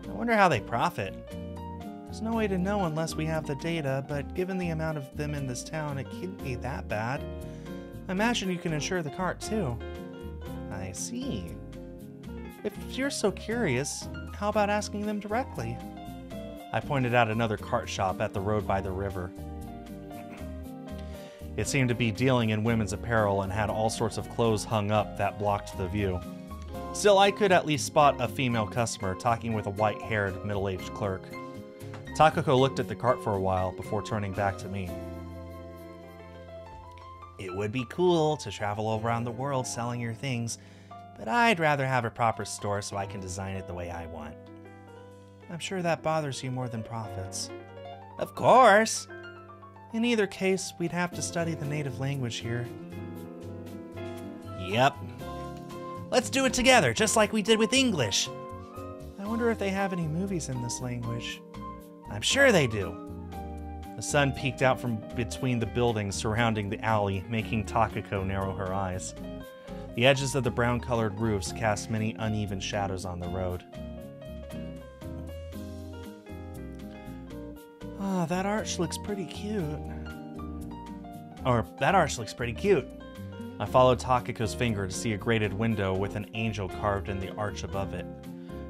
I wonder how they profit. There's no way to know unless we have the data, but given the amount of them in this town, it can't be that bad. I imagine you can insure the cart too. I see. If you're so curious, how about asking them directly? I pointed out another cart shop at the road by the river. It seemed to be dealing in women's apparel and had all sorts of clothes hung up that blocked the view. Still, I could at least spot a female customer talking with a white haired, middle aged clerk. Takako looked at the cart for a while before turning back to me. It would be cool to travel around the world selling your things, but I'd rather have a proper store so I can design it the way I want. I'm sure that bothers you more than profits. Of course! In either case, we'd have to study the native language here. Yep. Let's do it together, just like we did with English. I wonder if they have any movies in this language. I'm sure they do. The sun peeked out from between the buildings surrounding the alley, making Takako narrow her eyes. The edges of the brown colored roofs cast many uneven shadows on the road. Ah, oh, that arch looks pretty cute. Or, that arch looks pretty cute. I followed Takako's finger to see a grated window with an angel carved in the arch above it.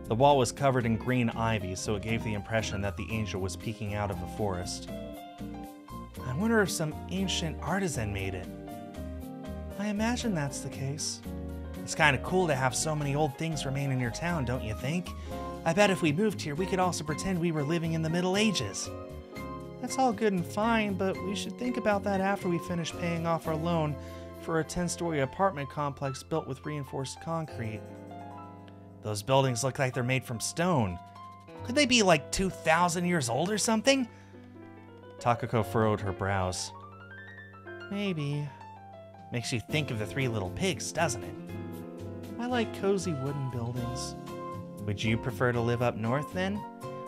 The wall was covered in green ivy, so it gave the impression that the angel was peeking out of a forest. I wonder if some ancient artisan made it. I imagine that's the case. It's kind of cool to have so many old things remain in your town, don't you think? I bet if we moved here, we could also pretend we were living in the Middle Ages. That's all good and fine, but we should think about that after we finish paying off our loan for a 10 story apartment complex built with reinforced concrete. Those buildings look like they're made from stone. Could they be like 2,000 years old or something? Takako furrowed her brows. Maybe. Makes you think of the Three Little Pigs, doesn't it? I like cozy wooden buildings. Would you prefer to live up north then?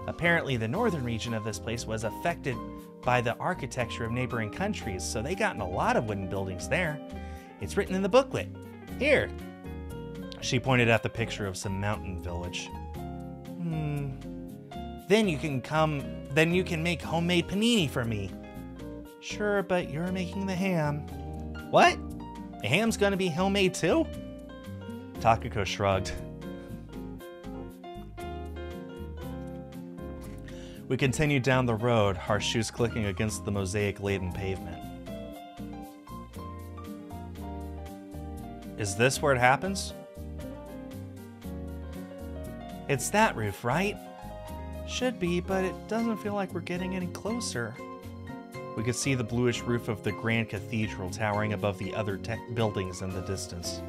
Apparently, the northern region of this place was affected by the architecture of neighboring countries, so they got in a lot of wooden buildings there. It's written in the booklet. Here. She pointed at the picture of some mountain village. Hmm. Then you can come, then you can make homemade panini for me. Sure, but you're making the ham. What? The ham's gonna be homemade too? Takako shrugged. We continued down the road, our shoes clicking against the mosaic laden pavement. Is this where it happens? It's that roof, right? Should be, but it doesn't feel like we're getting any closer. We could see the bluish roof of the Grand Cathedral towering above the other buildings in the distance.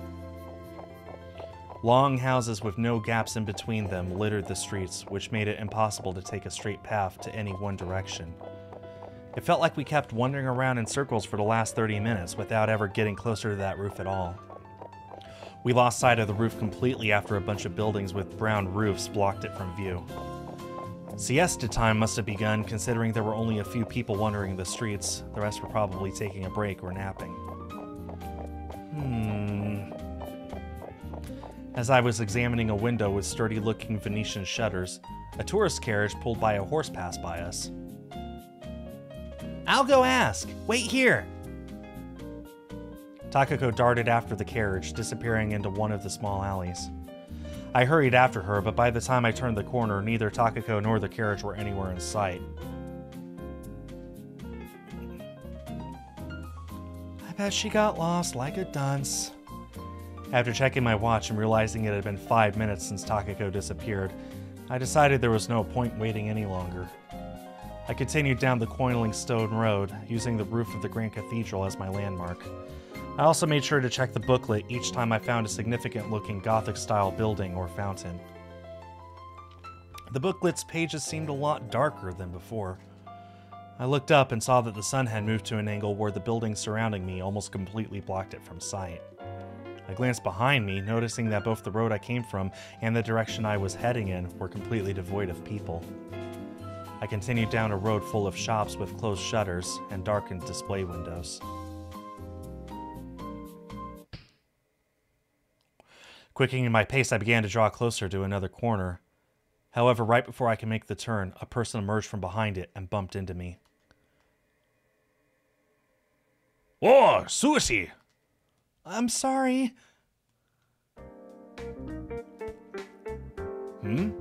Long houses with no gaps in between them littered the streets, which made it impossible to take a straight path to any one direction. It felt like we kept wandering around in circles for the last 30 minutes without ever getting closer to that roof at all. We lost sight of the roof completely after a bunch of buildings with brown roofs blocked it from view. Siesta time must have begun considering there were only a few people wandering the streets. The rest were probably taking a break or napping. Hmm. As I was examining a window with sturdy looking Venetian shutters, a tourist carriage pulled by a horse passed by us. I'll go ask. Wait here. Takako darted after the carriage, disappearing into one of the small alleys. I hurried after her, but by the time I turned the corner, neither Takako nor the carriage were anywhere in sight. I bet she got lost like a dunce. After checking my watch and realizing it had been five minutes since Takako disappeared, I decided there was no point waiting any longer. I continued down the coiling stone road, using the roof of the Grand Cathedral as my landmark. I also made sure to check the booklet each time I found a significant looking Gothic style building or fountain. The booklet's pages seemed a lot darker than before. I looked up and saw that the sun had moved to an angle where the buildings surrounding me almost completely blocked it from sight. I glanced behind me, noticing that both the road I came from and the direction I was heading in were completely devoid of people. I continued down a road full of shops with closed shutters and darkened display windows. Quickening my pace, I began to draw closer to another corner. However, right before I could make the turn, a person emerged from behind it and bumped into me. Oh, Sushi! I'm sorry. Hmm?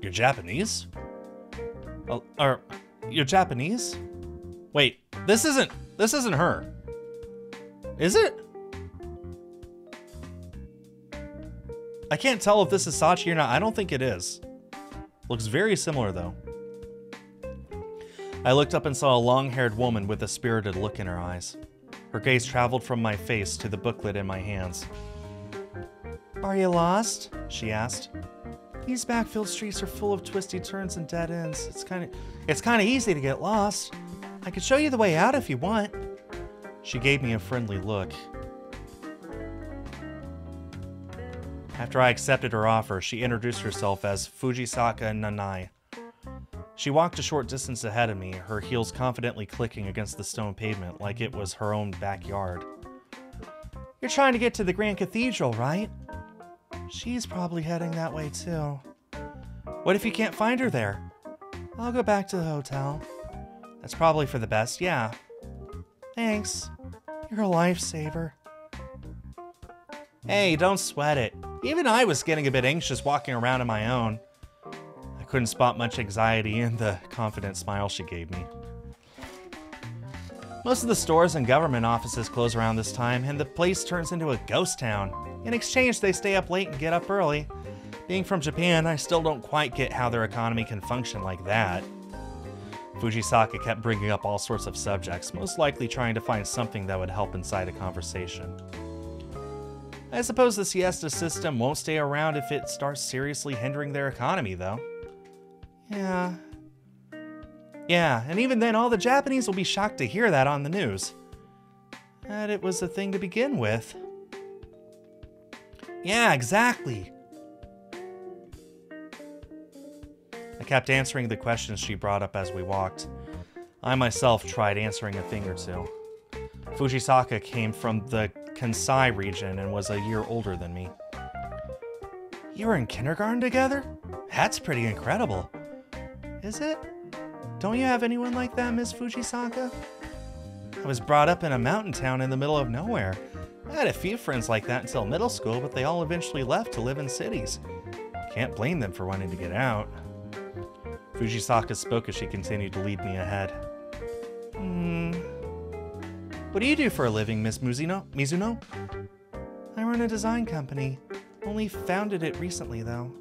You're Japanese? Oh, or, you're Japanese? Wait, this isn't, this isn't her. Is it? I can't tell if this is Sachi or not. I don't think it is. Looks very similar, though. I looked up and saw a long-haired woman with a spirited look in her eyes. Her gaze traveled from my face to the booklet in my hands. Are you lost? she asked. These backfield streets are full of twisty turns and dead ends. It's kind of it's kind of easy to get lost. I could show you the way out if you want. She gave me a friendly look. After I accepted her offer, she introduced herself as Fujisaka Nanai. She walked a short distance ahead of me, her heels confidently clicking against the stone pavement like it was her own backyard. You're trying to get to the Grand Cathedral, right? She's probably heading that way too. What if you can't find her there? I'll go back to the hotel. That's probably for the best, yeah. Thanks. You're a lifesaver. Hey, don't sweat it. Even I was getting a bit anxious walking around on my own. I couldn't spot much anxiety in the confident smile she gave me. Most of the stores and government offices close around this time, and the place turns into a ghost town. In exchange, they stay up late and get up early. Being from Japan, I still don't quite get how their economy can function like that. Fujisaka kept bringing up all sorts of subjects, most likely trying to find something that would help incite a conversation. I suppose the siesta system won't stay around if it starts seriously hindering their economy, though. Yeah. Yeah, and even then, all the Japanese will be shocked to hear that on the news. That it was a thing to begin with. Yeah, exactly. I kept answering the questions she brought up as we walked. I myself tried answering a thing or two. Fujisaka came from the Kansai region and was a year older than me. You were in kindergarten together? That's pretty incredible. Is it? Don't you have anyone like that, Miss Fujisaka? I was brought up in a mountain town in the middle of nowhere. I had a few friends like that until middle school, but they all eventually left to live in cities. Can't blame them for wanting to get out. Fujisaka spoke as she continued to lead me ahead. Hmm, what do you do for a living, Miss Muzino? Mizuno? I run a design company. Only founded it recently, though.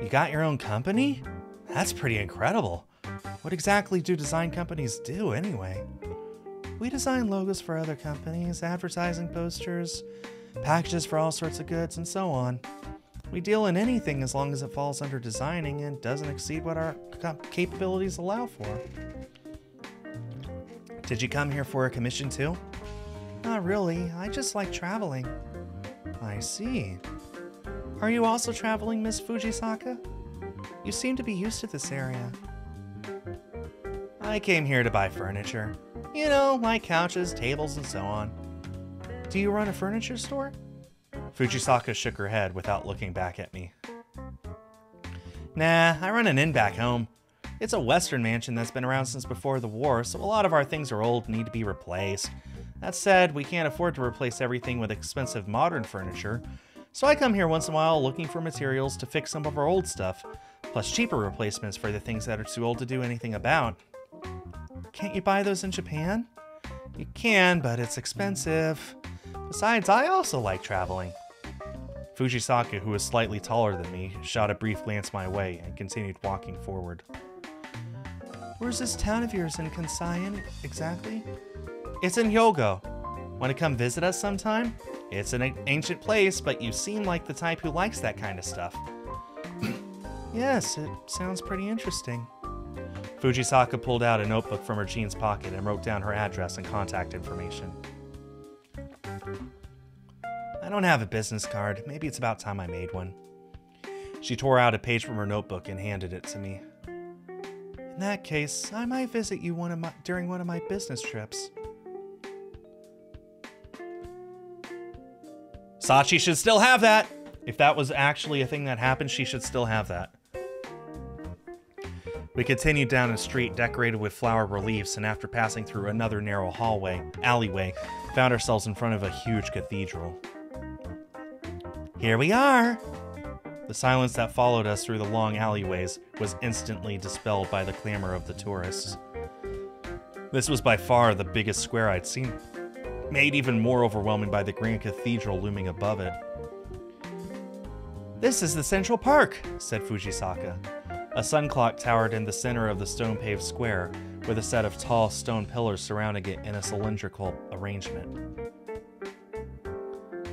You got your own company? That's pretty incredible. What exactly do design companies do, anyway? We design logos for other companies, advertising posters, packages for all sorts of goods, and so on. We deal in anything as long as it falls under designing and doesn't exceed what our capabilities allow for. Did you come here for a commission too? Not really, I just like traveling. I see. Are you also traveling, Miss Fujisaka? You seem to be used to this area. I came here to buy furniture. You know, like couches, tables, and so on. Do you run a furniture store? Fujisaka shook her head without looking back at me. Nah, I run an inn back home. It's a western mansion that's been around since before the war, so a lot of our things are old and need to be replaced. That said, we can't afford to replace everything with expensive modern furniture, so I come here once in a while looking for materials to fix some of our old stuff, plus cheaper replacements for the things that are too old to do anything about. Can't you buy those in Japan? You can, but it's expensive. Besides, I also like traveling. Fujisaka, who was slightly taller than me, shot a brief glance my way and continued walking forward. Where's this town of yours in Kansai exactly? It's in Hyogo. Want to come visit us sometime? It's an ancient place, but you seem like the type who likes that kind of stuff. yes, it sounds pretty interesting. Fujisaka pulled out a notebook from her jeans pocket and wrote down her address and contact information. I don't have a business card. Maybe it's about time I made one. She tore out a page from her notebook and handed it to me. In that case, I might visit you one my, during one of my business trips. Sachi should still have that! If that was actually a thing that happened, she should still have that. We continued down a street decorated with flower reliefs, and after passing through another narrow hallway, alleyway, found ourselves in front of a huge cathedral. Here we are! The silence that followed us through the long alleyways was instantly dispelled by the clamor of the tourists. This was by far the biggest square I'd seen, made even more overwhelming by the grand cathedral looming above it. This is the Central Park, said Fujisaka. A sun clock towered in the center of the stone paved square, with a set of tall stone pillars surrounding it in a cylindrical arrangement.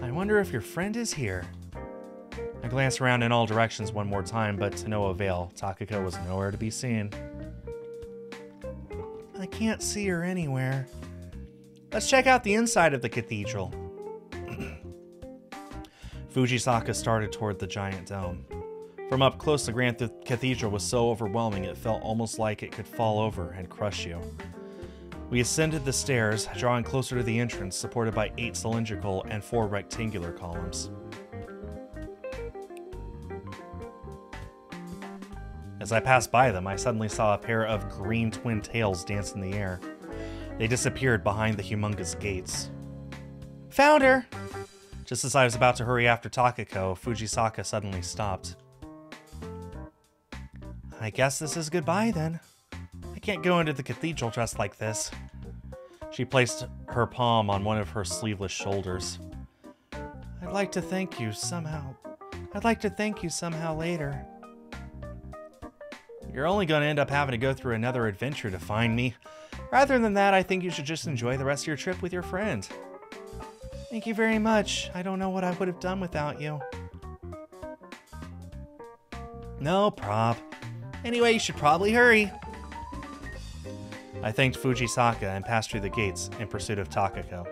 I wonder if your friend is here. I glanced around in all directions one more time, but to no avail. Takako was nowhere to be seen. I can't see her anywhere. Let's check out the inside of the cathedral. Fujisaka started toward the giant dome. From up close, the Grand Cathedral was so overwhelming it felt almost like it could fall over and crush you. We ascended the stairs, drawing closer to the entrance, supported by eight cylindrical and four rectangular columns. As I passed by them, I suddenly saw a pair of green twin tails dance in the air. They disappeared behind the humongous gates. Found her! Just as I was about to hurry after Takako, Fujisaka suddenly stopped. I guess this is goodbye then. I can't go into the cathedral dressed like this. She placed her palm on one of her sleeveless shoulders. I'd like to thank you somehow. I'd like to thank you somehow later. You're only going to end up having to go through another adventure to find me. Rather than that, I think you should just enjoy the rest of your trip with your friend. Thank you very much. I don't know what I would have done without you. No prob. Anyway, you should probably hurry. I thanked Fujisaka and passed through the gates in pursuit of Takako.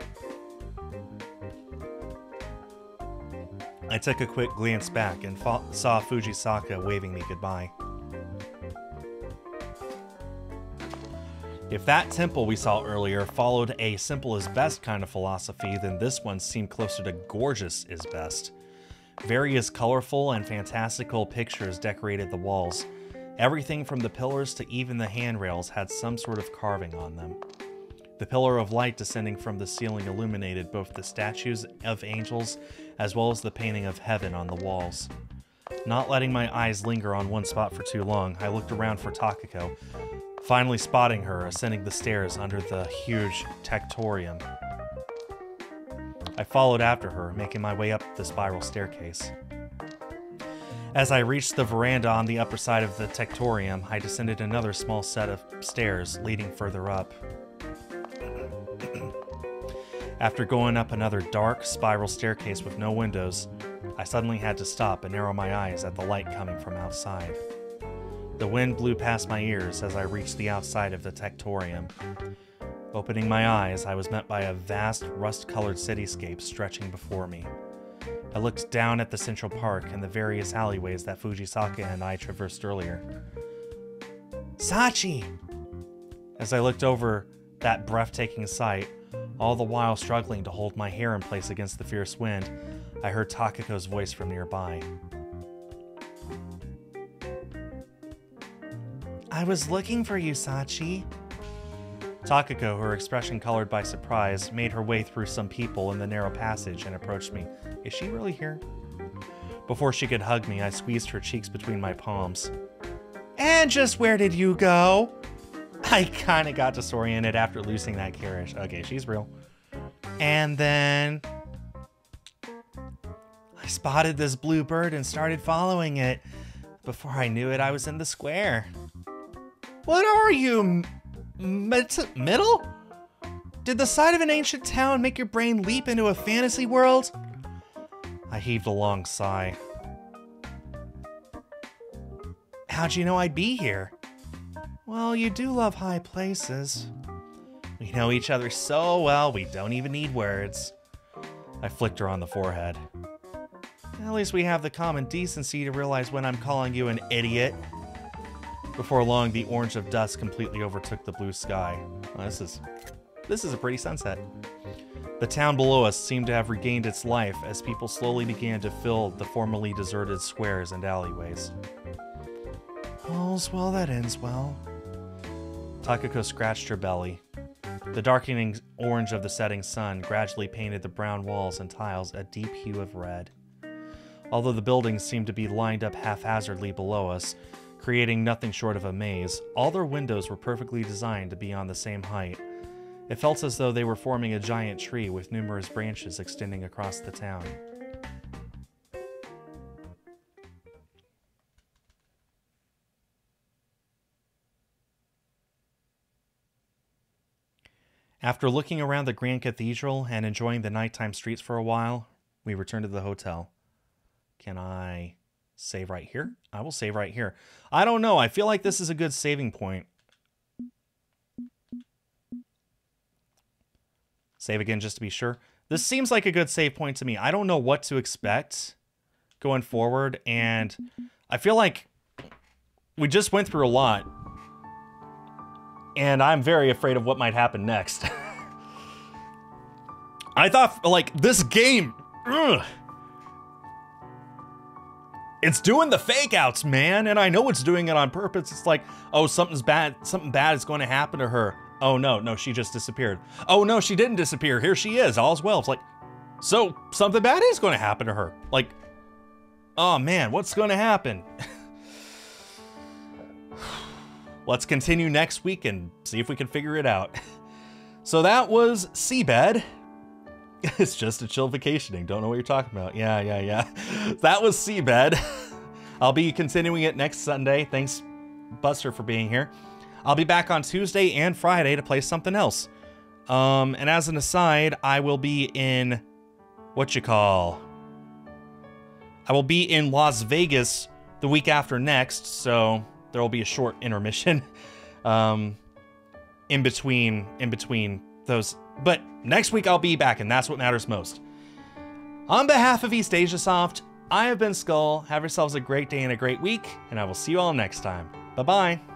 I took a quick glance back and saw Fujisaka waving me goodbye. If that temple we saw earlier followed a simple is best kind of philosophy, then this one seemed closer to gorgeous is best. Various colorful and fantastical pictures decorated the walls, Everything from the pillars to even the handrails had some sort of carving on them. The pillar of light descending from the ceiling illuminated both the statues of angels as well as the painting of heaven on the walls. Not letting my eyes linger on one spot for too long, I looked around for Takako, finally spotting her ascending the stairs under the huge tectorium. I followed after her, making my way up the spiral staircase. As I reached the veranda on the upper side of the Tectorium, I descended another small set of stairs leading further up. After going up another dark, spiral staircase with no windows, I suddenly had to stop and narrow my eyes at the light coming from outside. The wind blew past my ears as I reached the outside of the Tectorium. Opening my eyes, I was met by a vast, rust colored cityscape stretching before me. I looked down at the Central Park and the various alleyways that Fujisaka and I traversed earlier. Sachi! As I looked over that breathtaking sight, all the while struggling to hold my hair in place against the fierce wind, I heard Takako's voice from nearby. I was looking for you, Sachi. Takako, her expression colored by surprise, made her way through some people in the narrow passage and approached me. Is she really here? Before she could hug me, I squeezed her cheeks between my palms. And just where did you go? I kind of got disoriented after losing that carriage. Okay, she's real. And then I spotted this blue bird and started following it. Before I knew it, I was in the square. What are you, middle? Did the sight of an ancient town make your brain leap into a fantasy world? I heaved a long sigh. How'd you know I'd be here? Well, you do love high places. We know each other so well, we don't even need words. I flicked her on the forehead. At least we have the common decency to realize when I'm calling you an idiot. Before long, the orange of dusk completely overtook the blue sky. Well, this is this is a pretty sunset. The town below us seemed to have regained its life as people slowly began to fill the formerly deserted squares and alleyways. All's well that ends well. Takako scratched her belly. The darkening orange of the setting sun gradually painted the brown walls and tiles a deep hue of red. Although the buildings seemed to be lined up haphazardly below us, creating nothing short of a maze, all their windows were perfectly designed to be on the same height. It felt as though they were forming a giant tree with numerous branches extending across the town. After looking around the Grand Cathedral and enjoying the nighttime streets for a while, we returned to the hotel. Can I save right here? I will save right here. I don't know. I feel like this is a good saving point. Save again just to be sure. This seems like a good save point to me. I don't know what to expect going forward, and I feel like we just went through a lot and I'm very afraid of what might happen next. I thought, like, this game, ugh, it's doing the fake outs, man, and I know it's doing it on purpose. It's like, oh, something's bad, something bad is going to happen to her. Oh no, no, she just disappeared. Oh no, she didn't disappear. Here she is. All's well. It's like, so something bad is going to happen to her. Like, oh man, what's going to happen? let's continue next week and see if we can figure it out. So that was Seabed. It's just a chill vacationing. Don't know what you're talking about. Yeah, yeah, yeah. That was Seabed. I'll be continuing it next Sunday. Thanks, Buster, for being here. I'll be back on Tuesday and Friday to play something else. Um, and as an aside, I will be in what you call. I will be in Las Vegas the week after next, so there will be a short intermission um, in between in between those. But next week I'll be back, and that's what matters most. On behalf of East Asia Soft, I have been Skull. Have yourselves a great day and a great week, and I will see you all next time. Bye bye.